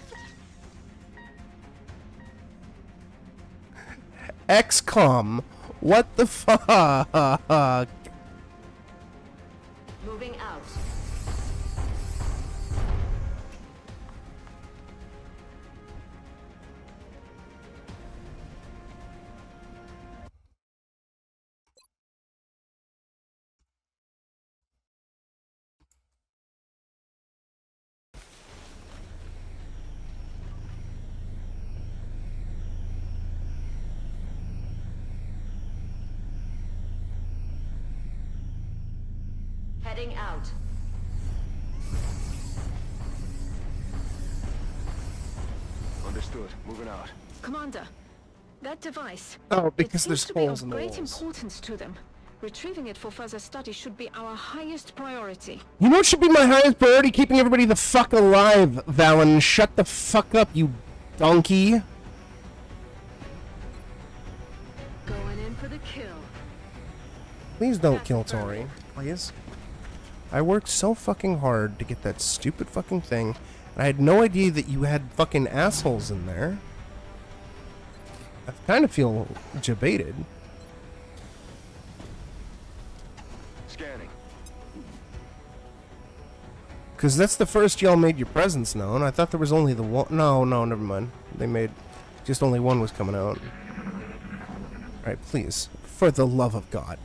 XCOM. What the fuck? Heading out. Understood. Moving out. Commander, that device. Oh, it because seems there's to be holes of in the great importance to them. Retrieving it for further study should be our highest priority. You know what should be my highest priority? Keeping everybody the fuck alive, Vahlen. Shut the fuck up, you donkey. Going in for the kill. Please don't kill Tori. Please. I worked so fucking hard to get that stupid fucking thing. And I had no idea that you had fucking assholes in there. I kind of feel debated. Scanning. Because that's the first y'all made your presence known. I thought there was only the one. No, no, never mind. They made. Just only one was coming out. Alright, please. For the love of God.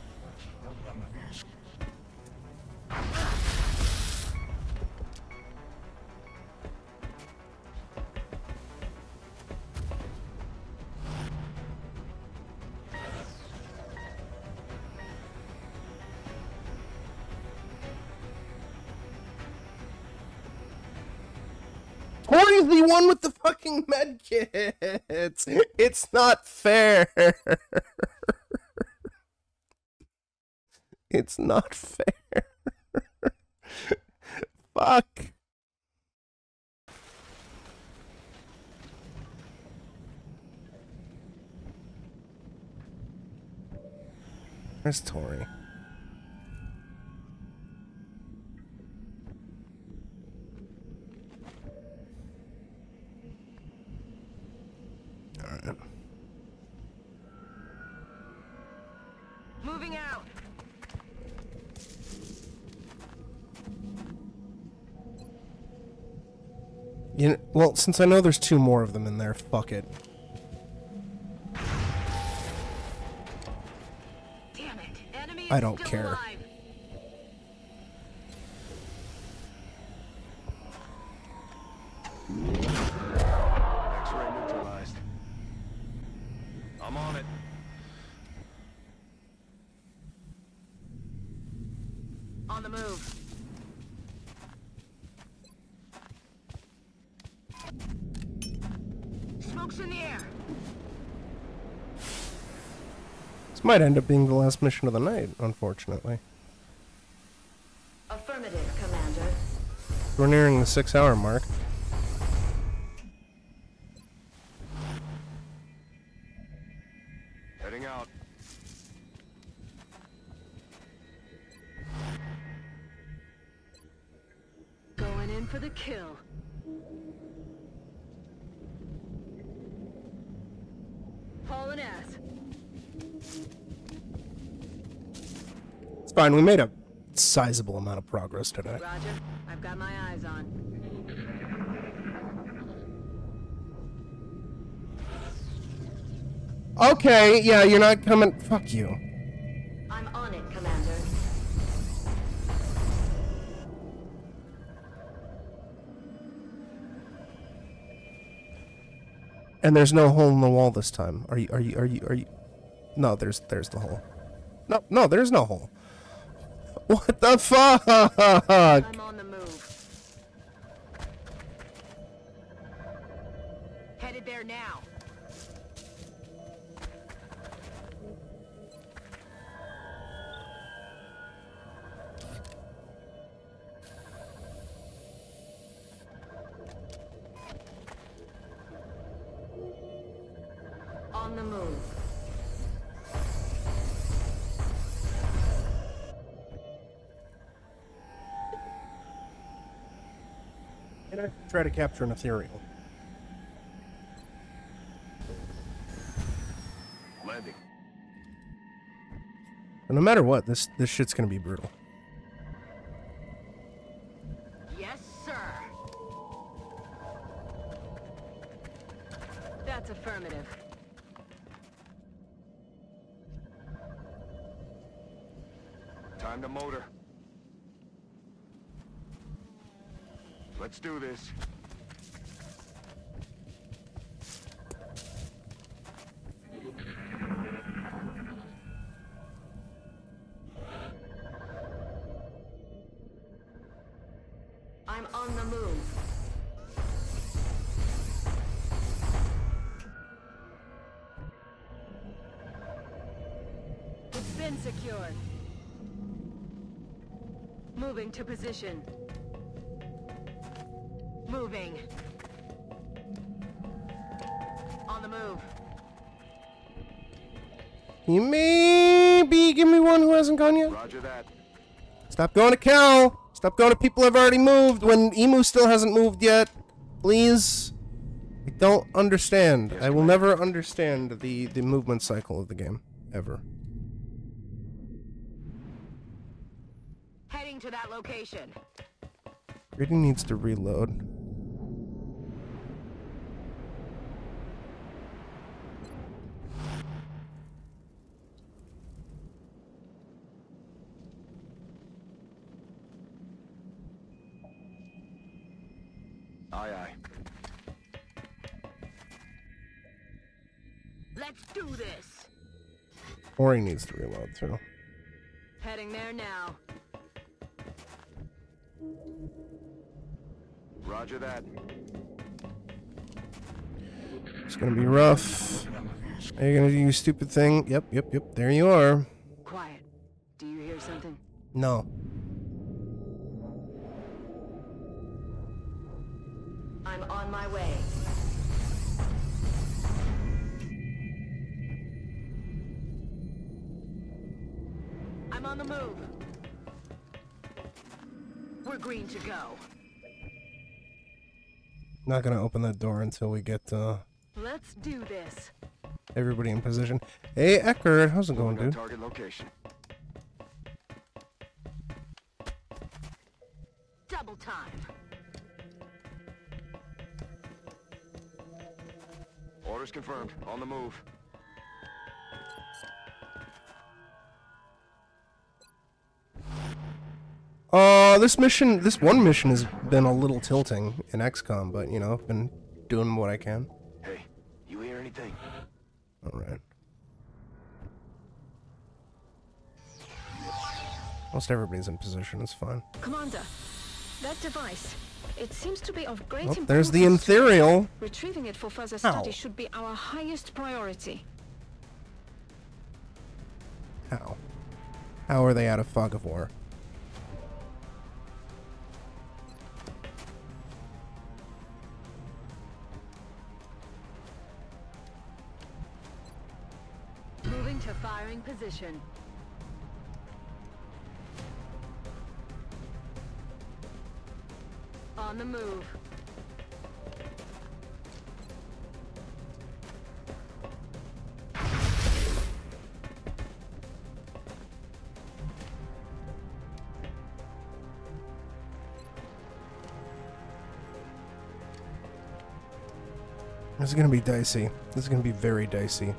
Fucking med kits. It's not fair. It's not fair. Fuck. Where's Tori? Alright. Moving out. You know, well, since I know there's two more of them in there, fuck it. Damn it. Enemy I don't care. alive. X-ray neutralized. I'm on it. On the move. Smoke's in the air. This might end up being the last mission of the night, unfortunately. Affirmative, Commander. We're nearing the six hour mark. Fine, we made a sizable amount of progress today. Roger. I've got my eyes on. Okay, yeah, you're not coming. Fuck you. I'm on it, Commander. And there's no hole in the wall this time. Are you? Are you? Are you? Are you? No, there's there's the hole. No, no, there's no hole. What the fuck? Try to capture an ethereal. Landing. But no matter what, this this shit's gonna be brutal. Position. Moving. On the move. You maybe give me one who hasn't gone yet. Roger that. Stop going to Cal. Stop going to people who've already moved when Emu still hasn't moved yet. Please. I don't understand. I will never understand the, the movement cycle of the game. Ever. Heading to that location. Grady needs to reload. Aye, aye. Let's do this. Or he needs to reload too. Roger that. It's gonna be rough. Are you gonna do your stupid thing? Yep, yep, yep. There you are. Quiet. Do you hear something? No. open that door until we get uh, Let's do this. Everybody in position. Hey, Eckert, how's it going, dude? Target location. Double time. Orders confirmed. On the move. Uh, this mission, this one mission has been a little tilting in XCOM, but you know, I've been doing what I can. Hey, you hear anything? Alright. Most everybody's in position, it's fine. Commander, that device. It seems to be of great Oh, importance. there's the Ethereal. Retrieving it for further How? study should be our highest priority. How? How are they out of fog of war? Position. On the move. This is gonna be dicey. This is gonna be very dicey.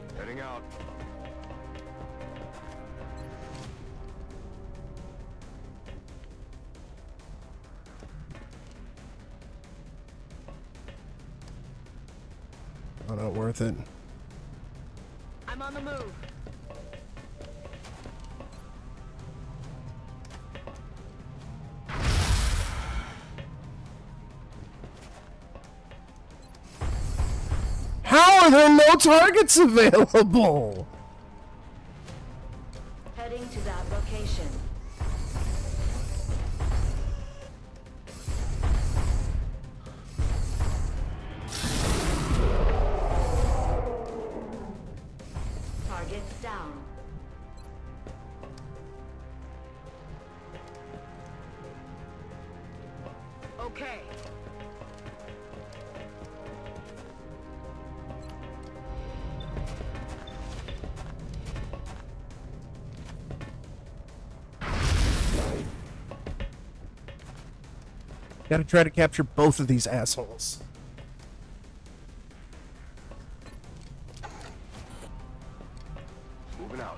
Targets available? Gotta try to capture both of these assholes. Moving out.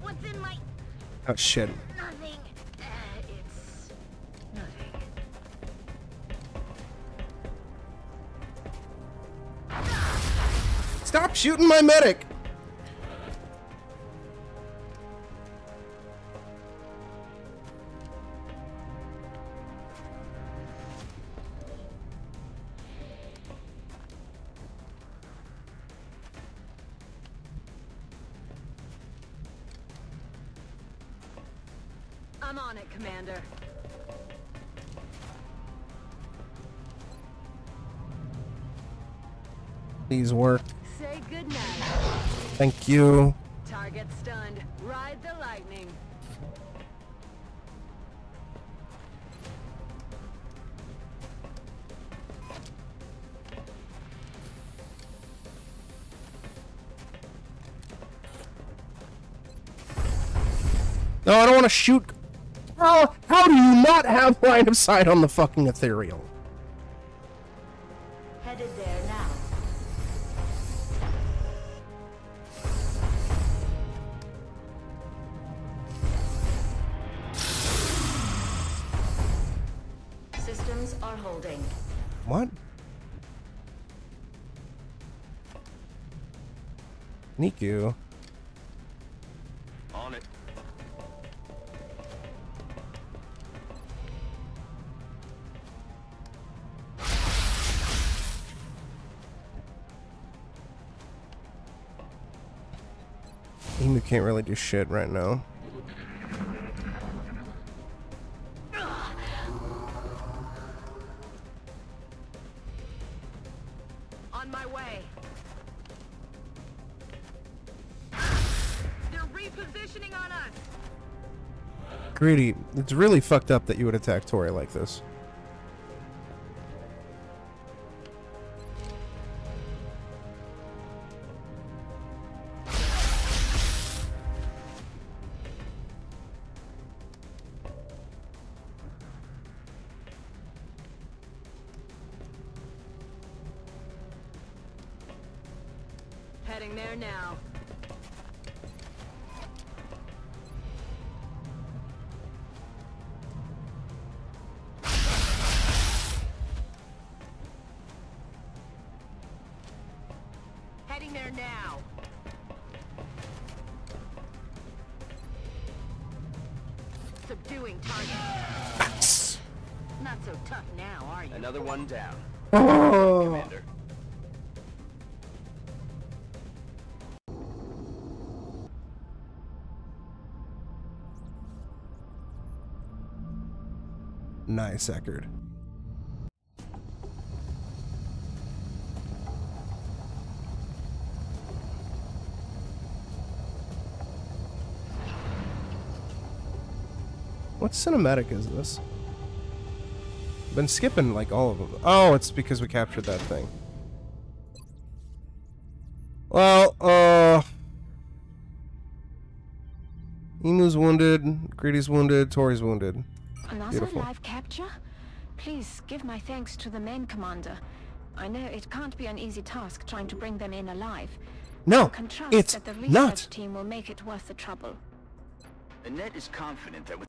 What's in my Oh shit. Stop shooting my medic! I'm on it, Commander. Please work. Thank you. Target stunned. Ride the lightning. No, I don't want to shoot. How, how do you not have line of sight on the fucking ethereal? Niku. On it. Emu can't really do shit right now. Greedy, it's really fucked up that you would attack Tori like this. Nice, Eckerd. What cinematic is this? Been skipping like all of them. Oh, it's because we captured that thing. Well, uh... Emu's wounded, Greedy's wounded, Tori's wounded. Beautiful. Live capture? Please give my thanks to the main commander. I know it can't be an easy task trying to bring them in alive. No, I can trust it's that the research not. team will make it worth the trouble. Annette is confident that with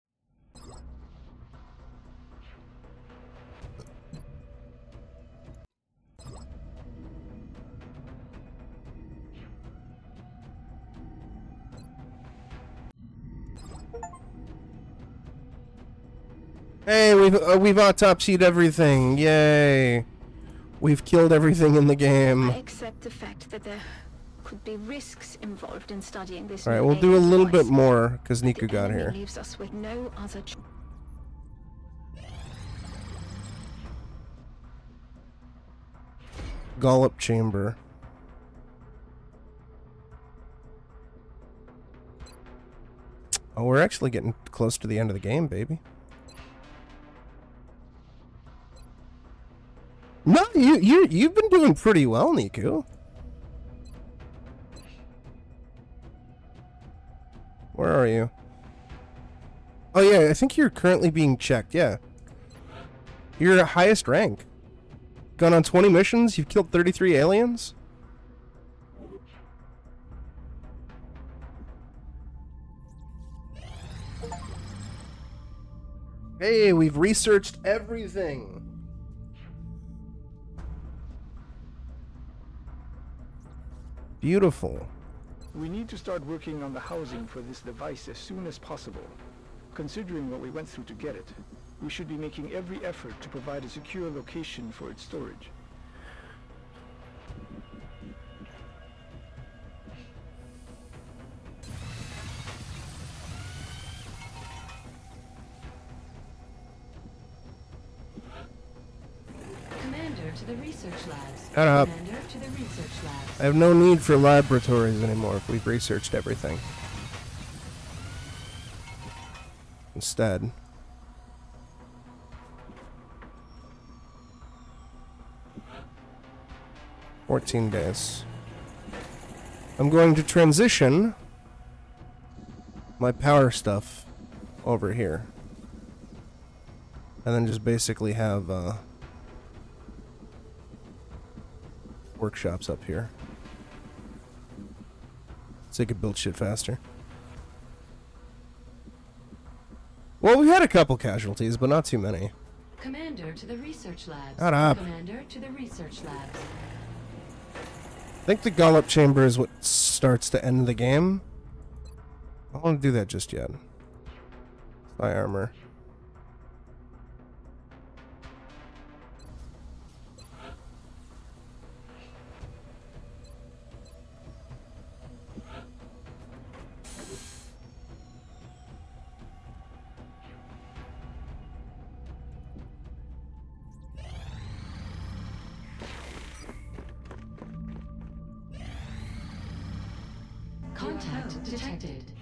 We've uh, we've autopsied everything. Yay! We've killed everything in the game. I accept the fact that there could be risks involved in studying this. All right, we'll do a little bit more because Niku got here. leaves us with no other Gollop chamber. Oh, we're actually getting close to the end of the game, baby. You you you've been doing pretty well, Niku. Where are you? Oh yeah, I think you're currently being checked. Yeah, you're at highest rank. Gone on 20 missions. You've killed 33 aliens. Hey, we've researched everything. Beautiful. We need to start working on the housing for this device as soon as possible. Considering what we went through to get it, we should be making every effort to provide a secure location for its storage. Commander to the research labs. Shut up. Research labs. I have no need for laboratories anymore if we've researched everything. Instead. Fourteen days. I'm going to transition my power stuff over here. And then just basically have uh workshops up here. So they could build shit faster. Well, we had a couple casualties, but not too many. Commander to the research labs. Shut up. Commander to the research labs. I think the Gollop Chamber is what starts to end the game. I don't want to do that just yet. Spy armor.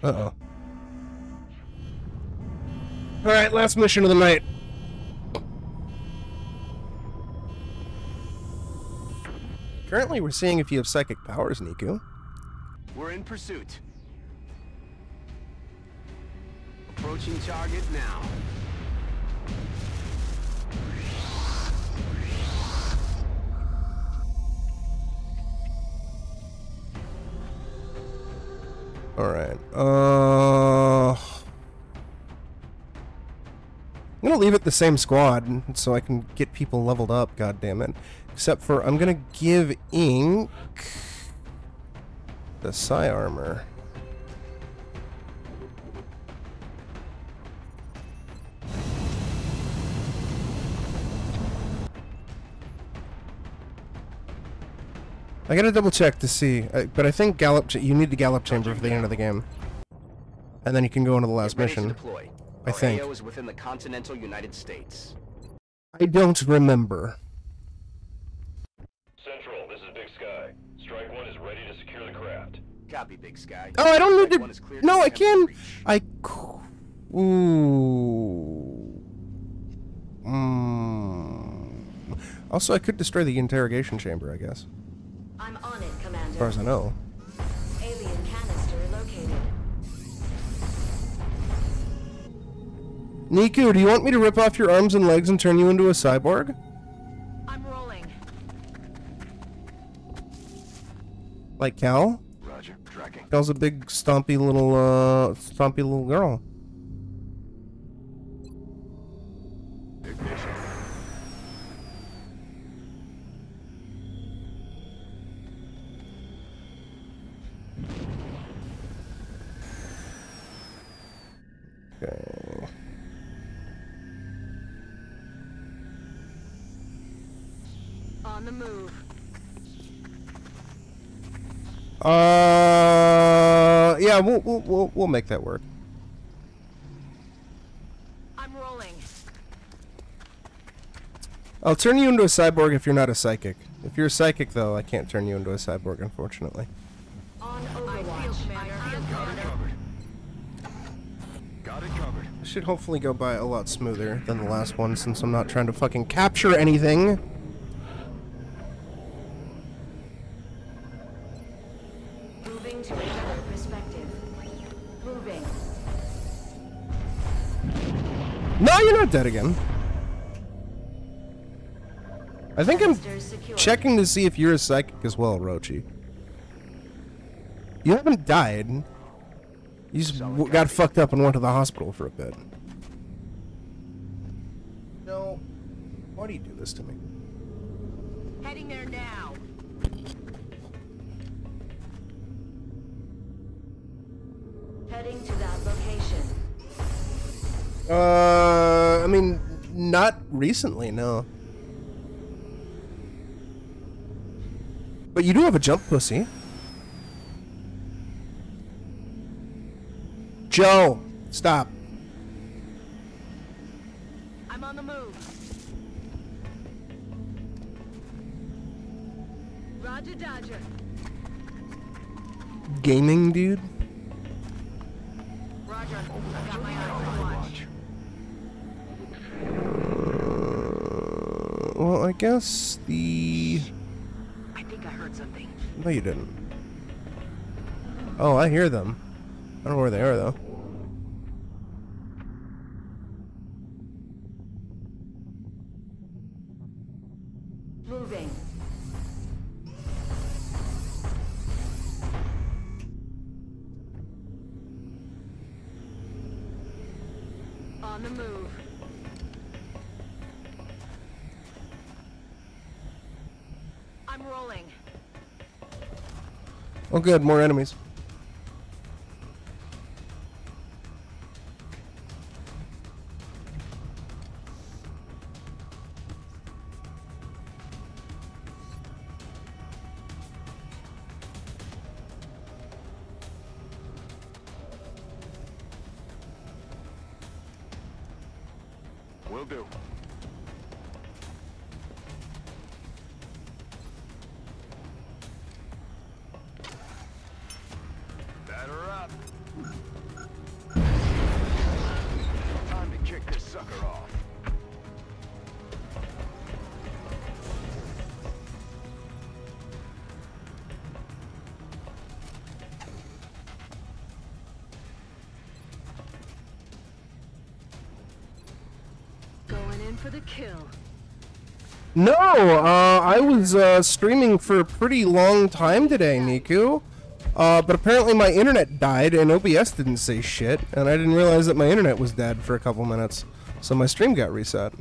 Detected. Uh oh. Alright, last mission of the night. Currently, we're seeing if you have psychic powers, Niku. We're in pursuit. Approaching target now. Alright. Uh, I'm gonna leave it the same squad so I can get people leveled up, God damn it. Except for I'm gonna give Ink the Psi armor. I gotta double check to see, uh, but I think Gollop. Ch- you need the Gollop Chamber for the end of the game, and then you can go into the last Get ready to mission. I think. AO is within the continental United States. I don't remember. Central, this is Big Sky. Strike One is ready to secure the craft. Copy, Big Sky. Oh, I don't Strike need one to. is cleared No, I can. I. Ooh. Mm. Also, I could destroy the interrogation chamber. I guess, I'm on it, as far as I know. Alien canister located. Niku, do you want me to rip off your arms and legs and turn you into a cyborg? I'm rolling. Like Cal? Roger. Tracking. Cal's a big, stompy little, uh, stompy little girl. Uh, yeah, we'll, we'll, we'll, we'll make that work. I'm rolling. I'll turn you into a cyborg if you're not a psychic. If you're a psychic, though, I can't turn you into a cyborg, unfortunately. On I feel, Overwatch. Commander. Got it covered. Got it covered. This should hopefully go by a lot smoother than the last one, since I'm not trying to fucking capture anything. Not dead again. I think I'm checking to see if you're a psychic as well, Rochi. You haven't died. You just got fucked up and went to the hospital for a bit. No. Why do you do this to me? Heading there now. Heading to that location. Uh, I mean, not recently, no. But you do have a jump pussy. Joe, stop. I'm on the move. Roger Dodger. Gaming dude? Well, I guess the. I think I heard something. No, you didn't. Oh, I hear them. I don't know where they are, though. Good, more enemies. Will do. For the kill. No, uh, I was uh, streaming for a pretty long time today, Niku. Uh, but apparently my internet died and OBS didn't say shit, and I didn't realize that my internet was dead for a couple minutes. So my stream got reset.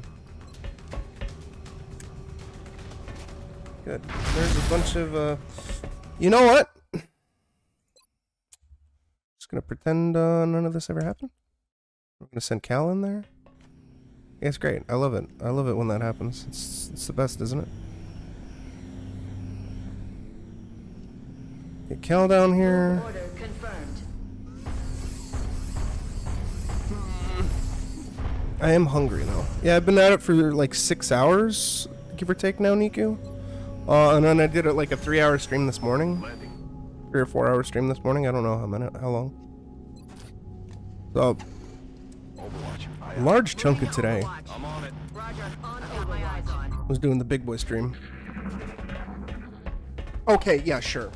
Good. There's a bunch of, uh... You know what? Just gonna pretend uh, none of this ever happened. We're gonna send Cal in there. It's great. I love it. I love it when that happens. It's, it's the best, isn't it? Get Cal down here. Order confirmed. I am hungry though. Yeah, I've been at it for like six hours, give or take now, Niku. Uh, and then I did it like a three-hour stream this morning, three or four-hour stream this morning. I don't know how minute, how long. So, large chunk of today I'm on it. Roger. On got my eyes on. was doing the big boy stream. Okay, yeah, sure.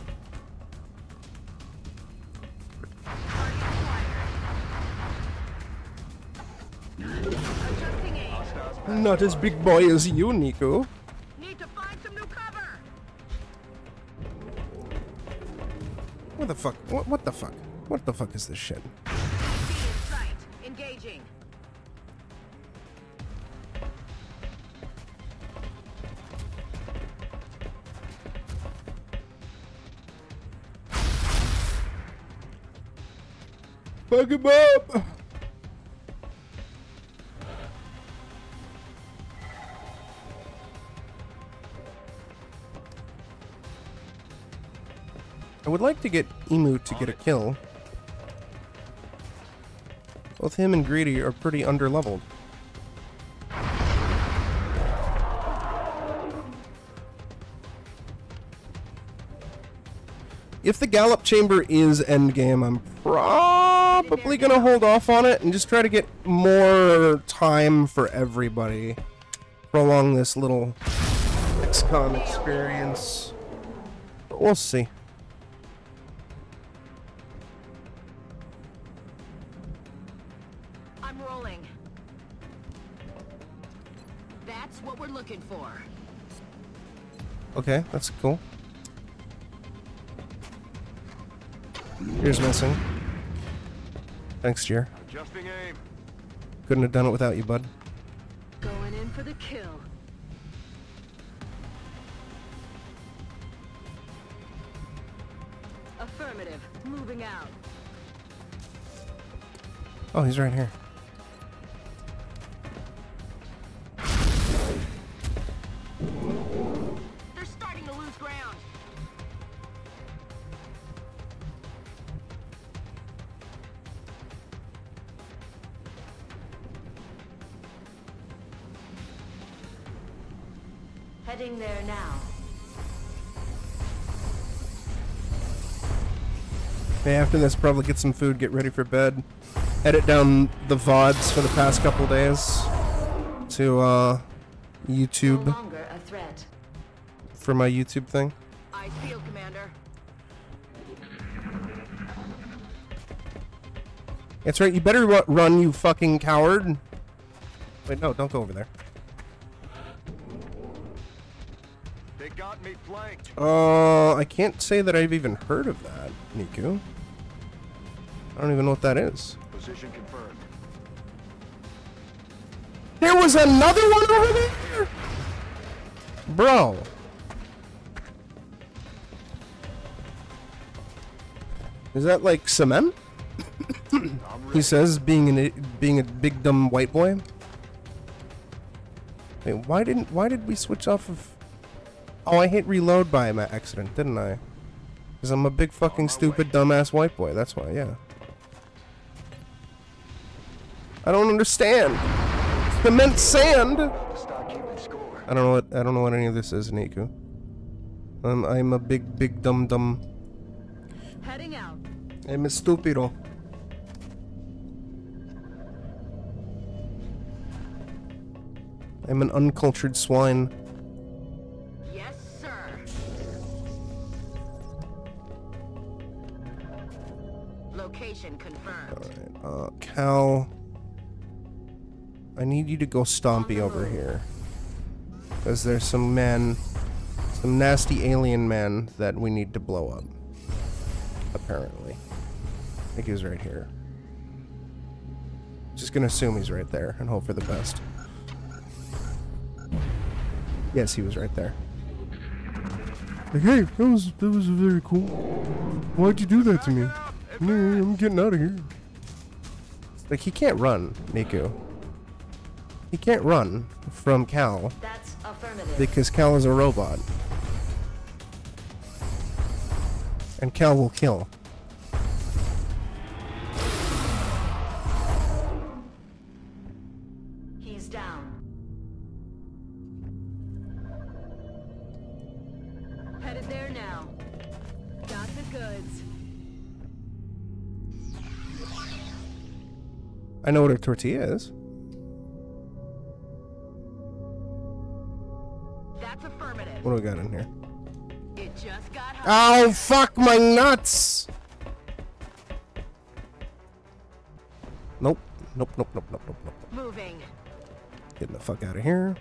Not as big boy as you, Nico. Need to find some new cover. What the fuck? What, what the fuck? What the fuck is this shit? Fuck him up! I would like to get Emu to get a kill. Both him and Greedy are pretty underleveled. If the Gollop Chamber is endgame, I'm probably gonna hold off on it and just try to get more time for everybody. Prolong this little XCOM experience. But we'll see. I'm rolling. That's what we're looking for. Okay, that's cool. Here's missing. Thanks, Jer. Adjusting aim. Couldn't have done it without you, bud. Going in for the kill. Affirmative. Moving out. Oh, he's right here. Heading there now. Okay, after this, probably get some food, get ready for bed. Edit down the VODs for the past couple days to uh, No YouTube longer a threat. for my YouTube thing. Eyes peeled, Commander. That's right, you better run, you fucking coward. Wait, no, don't go over there. Uh, I can't say that I've even heard of that, Niku. I don't even know what that is. Position confirmed. There was another one over there? Bro. Is that like cement? he says, being an being a big dumb white boy. Wait, why didn't why did we switch off of? Oh, I hit reload by my accident, didn't I? Because I'm a big fucking stupid dumbass white boy. That's why, yeah. I don't understand. Sand. To start keeping score. I don't know what I don't know what any of this is, Niku. I'm I'm a big big dumb dumb. Heading out. I'm a stupido. I'm an uncultured swine. Cal. I need you to go stompy over here. Because there's some men, some nasty alien men that we need to blow up. apparently. I think he's right here. Just gonna assume he's right there and hope for the best. Yes, he was right there. Like, hey, that was that was very cool. Why'd you do that to me? No, I'm getting out of here. Like he can't run, Niku. He can't run from Cal That's affirmative. because Cal is a robot. And Cal will kill. I know what a tortilla is. That's affirmative. What do we got in here? It just got hot. Oh, fuck my nuts! Nope. Nope, nope, nope, nope, nope, nope. Moving. Getting the fuck out of here.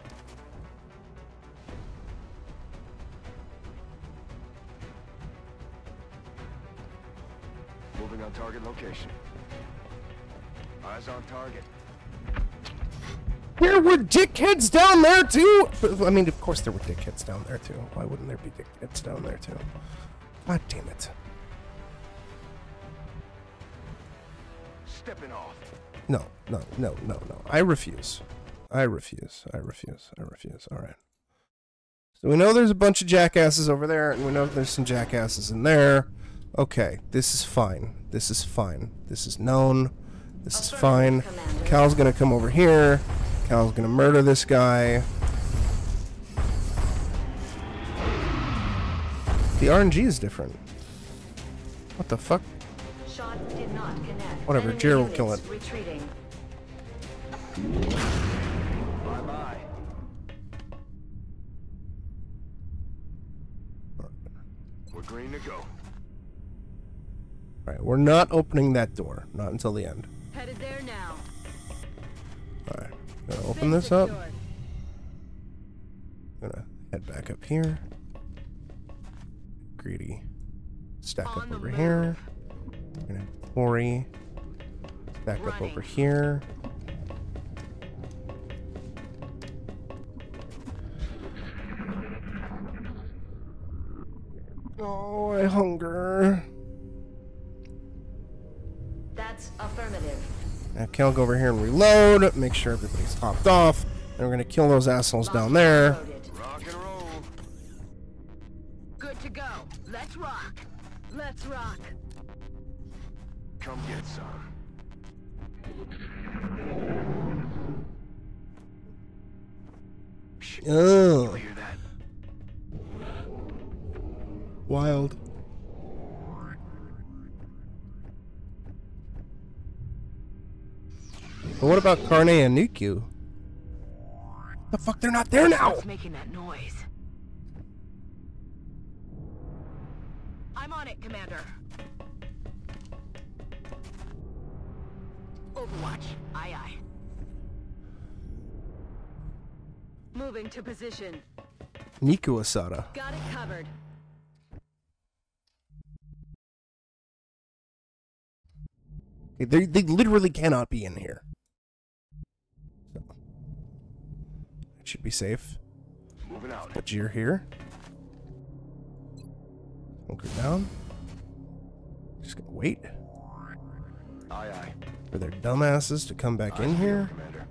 Moving on target location. Eyes on target. There were dickheads down there too! But, I mean, of course there were dickheads down there too. Why wouldn't there be dickheads down there too? God damn it. Stepping off. No, no, no, no, no. I refuse. I refuse. I refuse. I refuse. Alright. So we know there's a bunch of jackasses over there, and we know there's some jackasses in there. Okay, this is fine. This is fine. This is known. This is fine. Cal's gonna come over here. Cal's gonna murder this guy. The RNG is different. What the fuck? Shot did not connect. Whatever, Enemy Jer will kill it. Retreating. Bye bye. We're green to go. Alright, we're not opening that door. Not until the end. Headed there now. Alright, gonna open this up. Gonna head back up here. Greedy. Stack up over here. Gonna quarry. Stack up over here. Oh, I hunger. That's affirmative. Have Cal go over here and reload. Make sure everybody's topped off. And we're gonna kill those assholes down there. Rock and roll. Good to go. Let's rock. Let's rock. Come get some. Oh, Hear that? wild. But what about Carne and Nuku? The fuck, they're not there now! What's making that noise? I'm on it, Commander. Overwatch. Aye, aye. Moving to position. Niku Asada. Got it covered. They, they literally cannot be in here. So, it should be safe. Moving out. But you're here. Hunker down. Just gonna wait Aye aye. for their dumbasses to come back in here. Commander.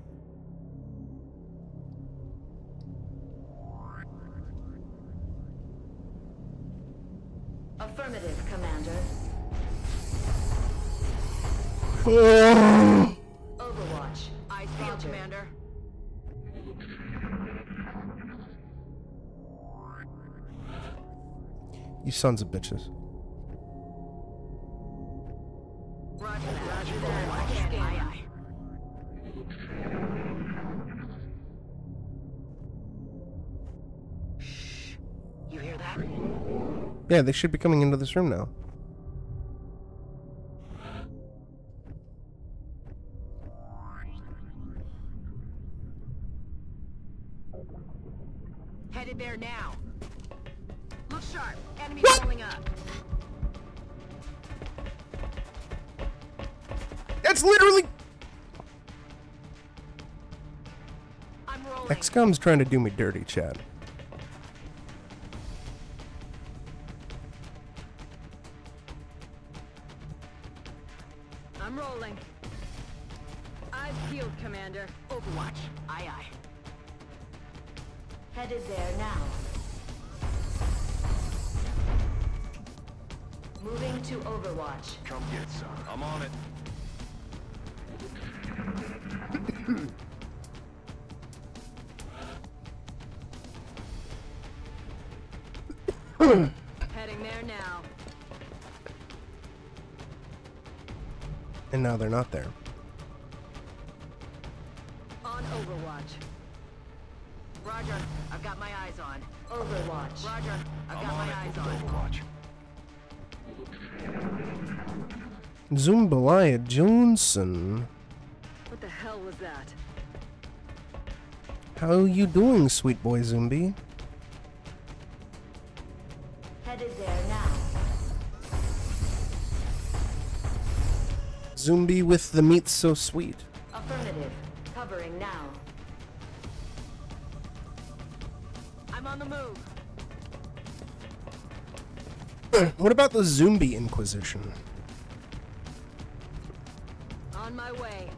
Affirmative, Commander. Overwatch. I field, Commander. You sons of bitches. Roger that. Roger that. Scan. Aye, aye. Shh. You hear that? Yeah, they should be coming into this room now. That's literally. I'm. XCOM's trying to do me dirty, Chad. Was that? How you doing, sweet boy Zumbi? Headed there now. Zumbi with the meat so sweet. Affirmative. Covering now. I'm on the move. what about the Zumbi Inquisition? On my way.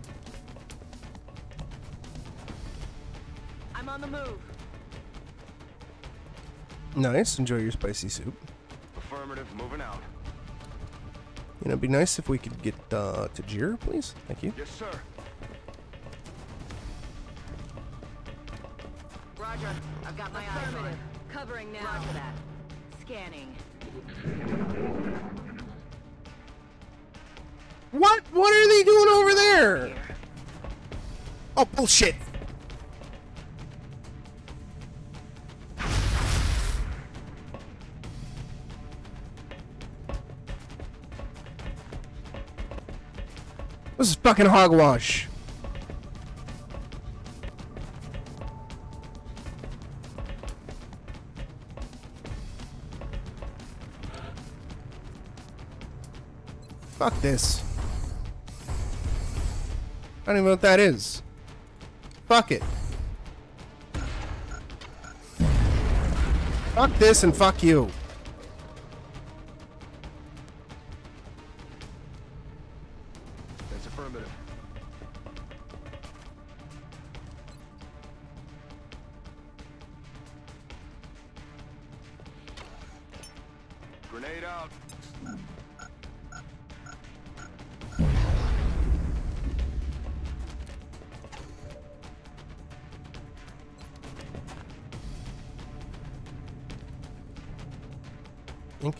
On the move. Nice, enjoy your spicy soup. Affirmative. Moving out. You know, it'd be nice if we could get uh, to Jir, please. Thank you. Yes, sir. Roger. I've got my eyes on. Covering now. Roger that. Scanning. What? What are they doing over there? Oh, bullshit. Fucking hogwash. Fuck this. I don't even know what that is. Fuck it. Fuck this and fuck you.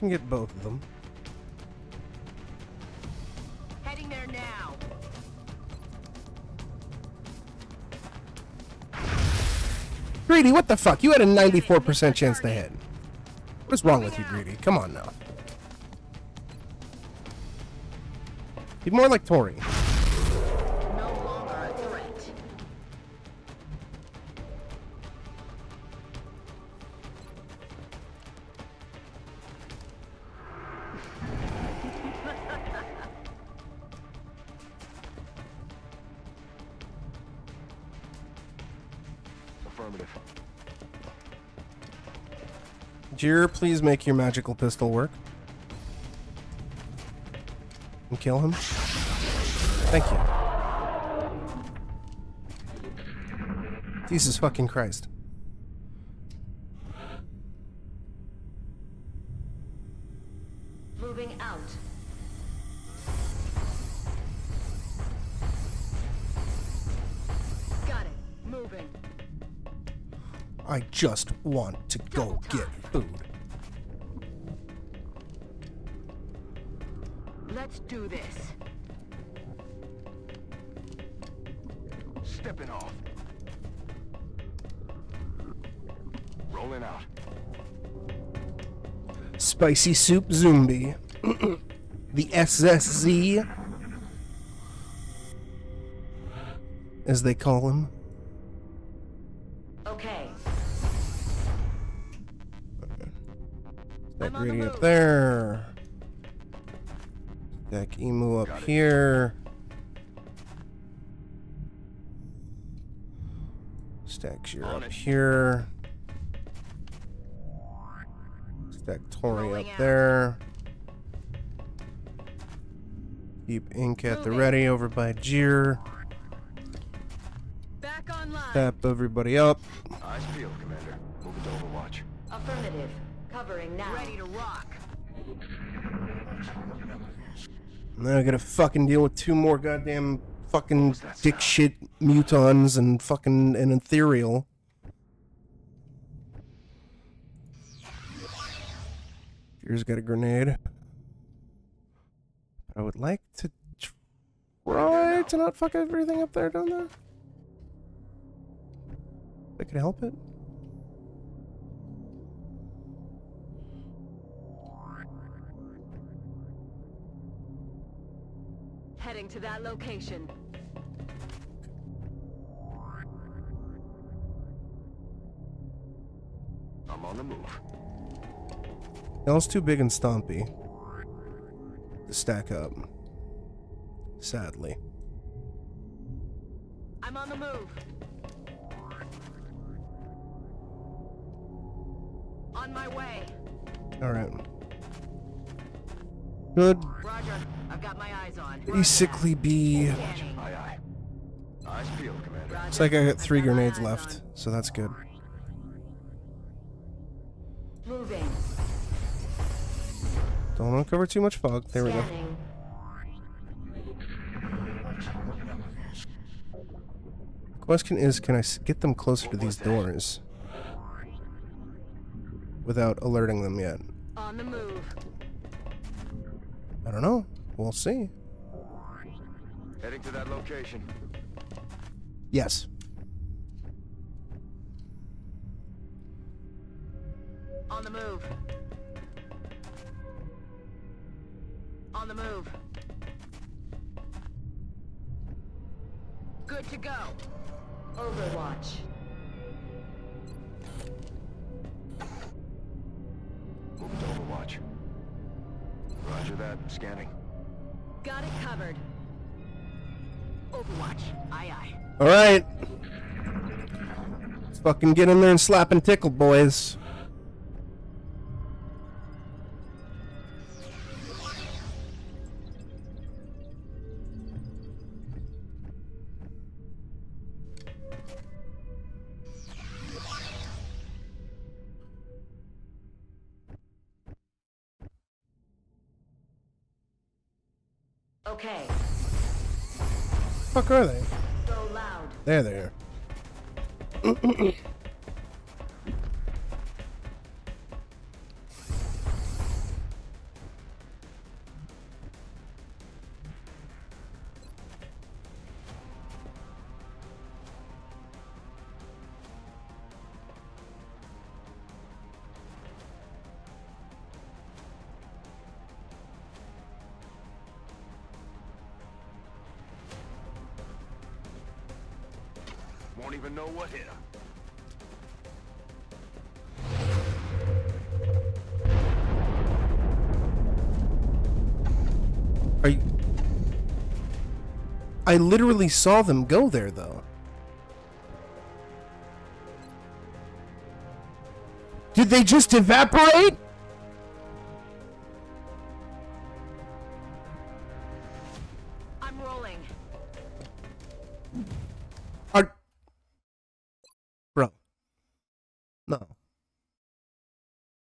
Can get both of them. Heading there now. Greedy, what the fuck? You had a 94% chance to hit. What is wrong with you, Greedy? Come on now. Be more like Tori. Jir, please make your magical pistol work. And kill him. Thank you. Jesus fucking Christ. Just want to go get food. Let's do this. Stepping off. Rolling out. Spicy Soup Zombie. the SSZ. As they call him. Greedy up there. Deck Emu up here. Stack Shear up here. Stack Tori up there. Keep Ink at the ready over by Jeer. Tap everybody up. Covering now. Ready to rock. Now I gotta fucking deal with two more goddamn fucking was dick sound? shit mutons and fucking an ethereal. Here's got a grenade. I would like to try to not fuck everything up there, don't there? If I could help it. Heading to that location. I'm on the move. Y'all's too big and stompy to stack up. Sadly. I'm on the move. On my way. Alright. Good. Roger. I've got my eyes on. Basically be. Aye, aye. Eyes peeled, Commander. It's like I got three grenades left, so that's good. Moving. Don't uncover too much fog. There we go. Question is, can I get them closer to these doors without alerting them yet? On the move. I don't know. We'll see. Heading to that location. Yes. On the move. On the move. Good to go. Overwatch. That. Scanning. Got it covered. Overwatch. Aye aye. Alright. Let's fucking get in there and slap and tickle, boys. Fuck are they? Go loud. There they are. literally saw them go there, though. Did they just evaporate? I'm rolling. Are... Bro. No.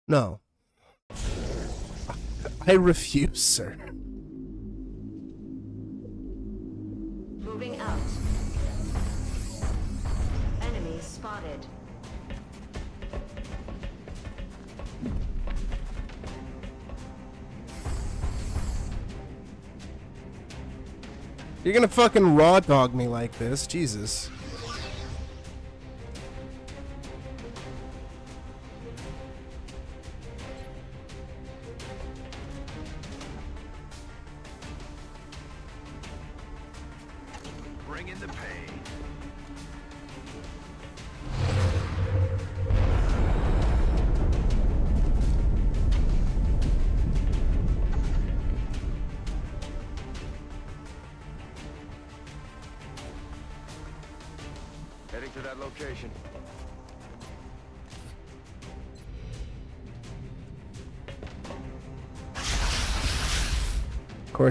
No. I refuse, sir. You're gonna fucking raw dog me like this, Jesus.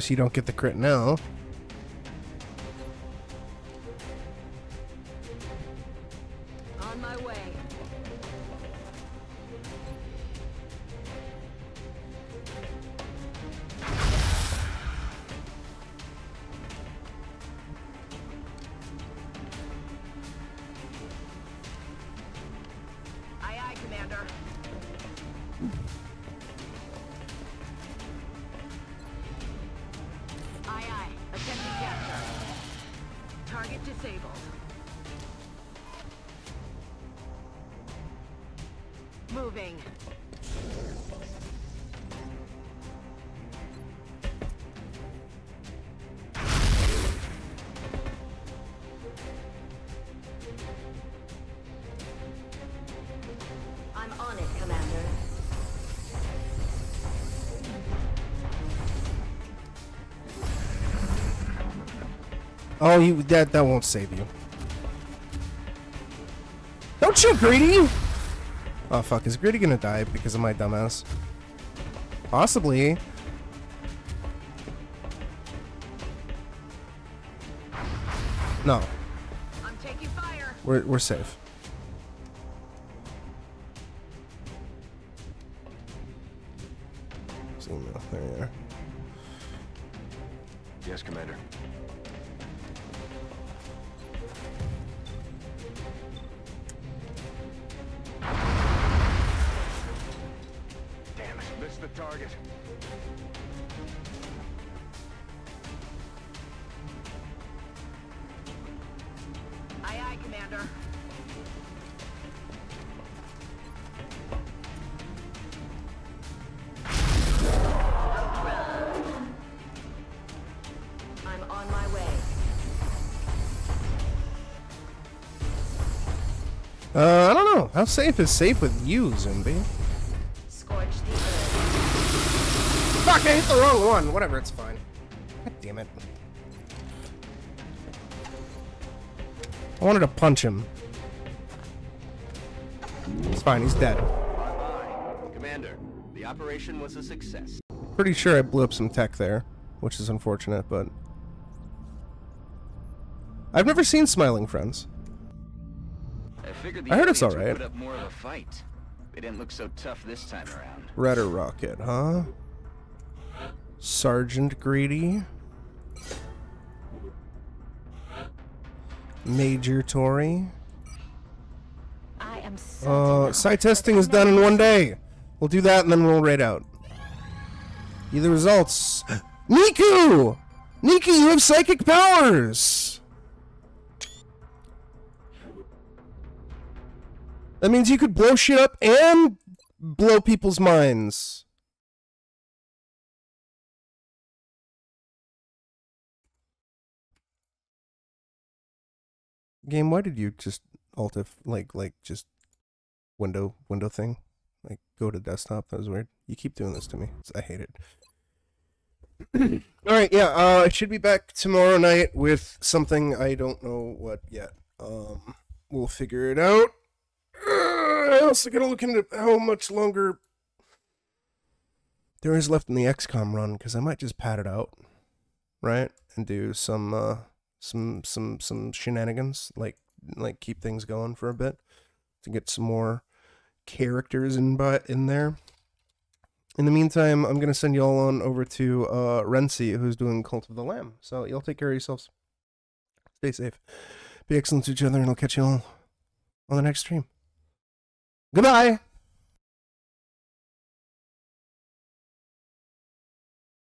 Course, you don't get the crit now. Moving. I'm on it, Commander. Oh, you that that won't save you. Don't you greedy. Oh fuck, is Gritty gonna die because of my dumbass? Possibly. No, I'm taking fire. we're we're safe. Safe is safe with you, Zumbi? Scorch the earth. Fuck, I hit the wrong one. Whatever, it's fine. God damn it. I wanted to punch him. It's fine, he's dead. Bye-bye. Commander, the operation was a success. Pretty sure I blew up some tech there, which is unfortunate, but... I've never seen Smiling Friends. I figured the I heard it's aliens would alright. Put up more of a fight. They didn't look so tough this time around. Redder Rocket, huh? Sergeant Greedy. Major Tori. I am certain Uh, now site testing is done in one day. We'll do that and then we'll raid out. View the results. Niku! Niku, you have psychic powers! That means you could blow shit up and blow people's minds. Game, why did you just alt F, like, like, just window, window thing? Like, go to desktop? That was weird. You keep doing this to me. I hate it. All right, yeah, uh, I should be back tomorrow night with something I don't know what yet. Um, we'll figure it out. I also gotta look into how much longer there is left in the XCOM run because I might just pad it out, right, and do some uh, some some some shenanigans, like like keep things going for a bit to get some more characters in but in there. In the meantime, I'm gonna send you all on over to uh Renzi, who's doing Cult of the Lamb. So y'all take care of yourselves. Stay safe. Be excellent to each other, and I'll catch you all on the next stream. Goodbye.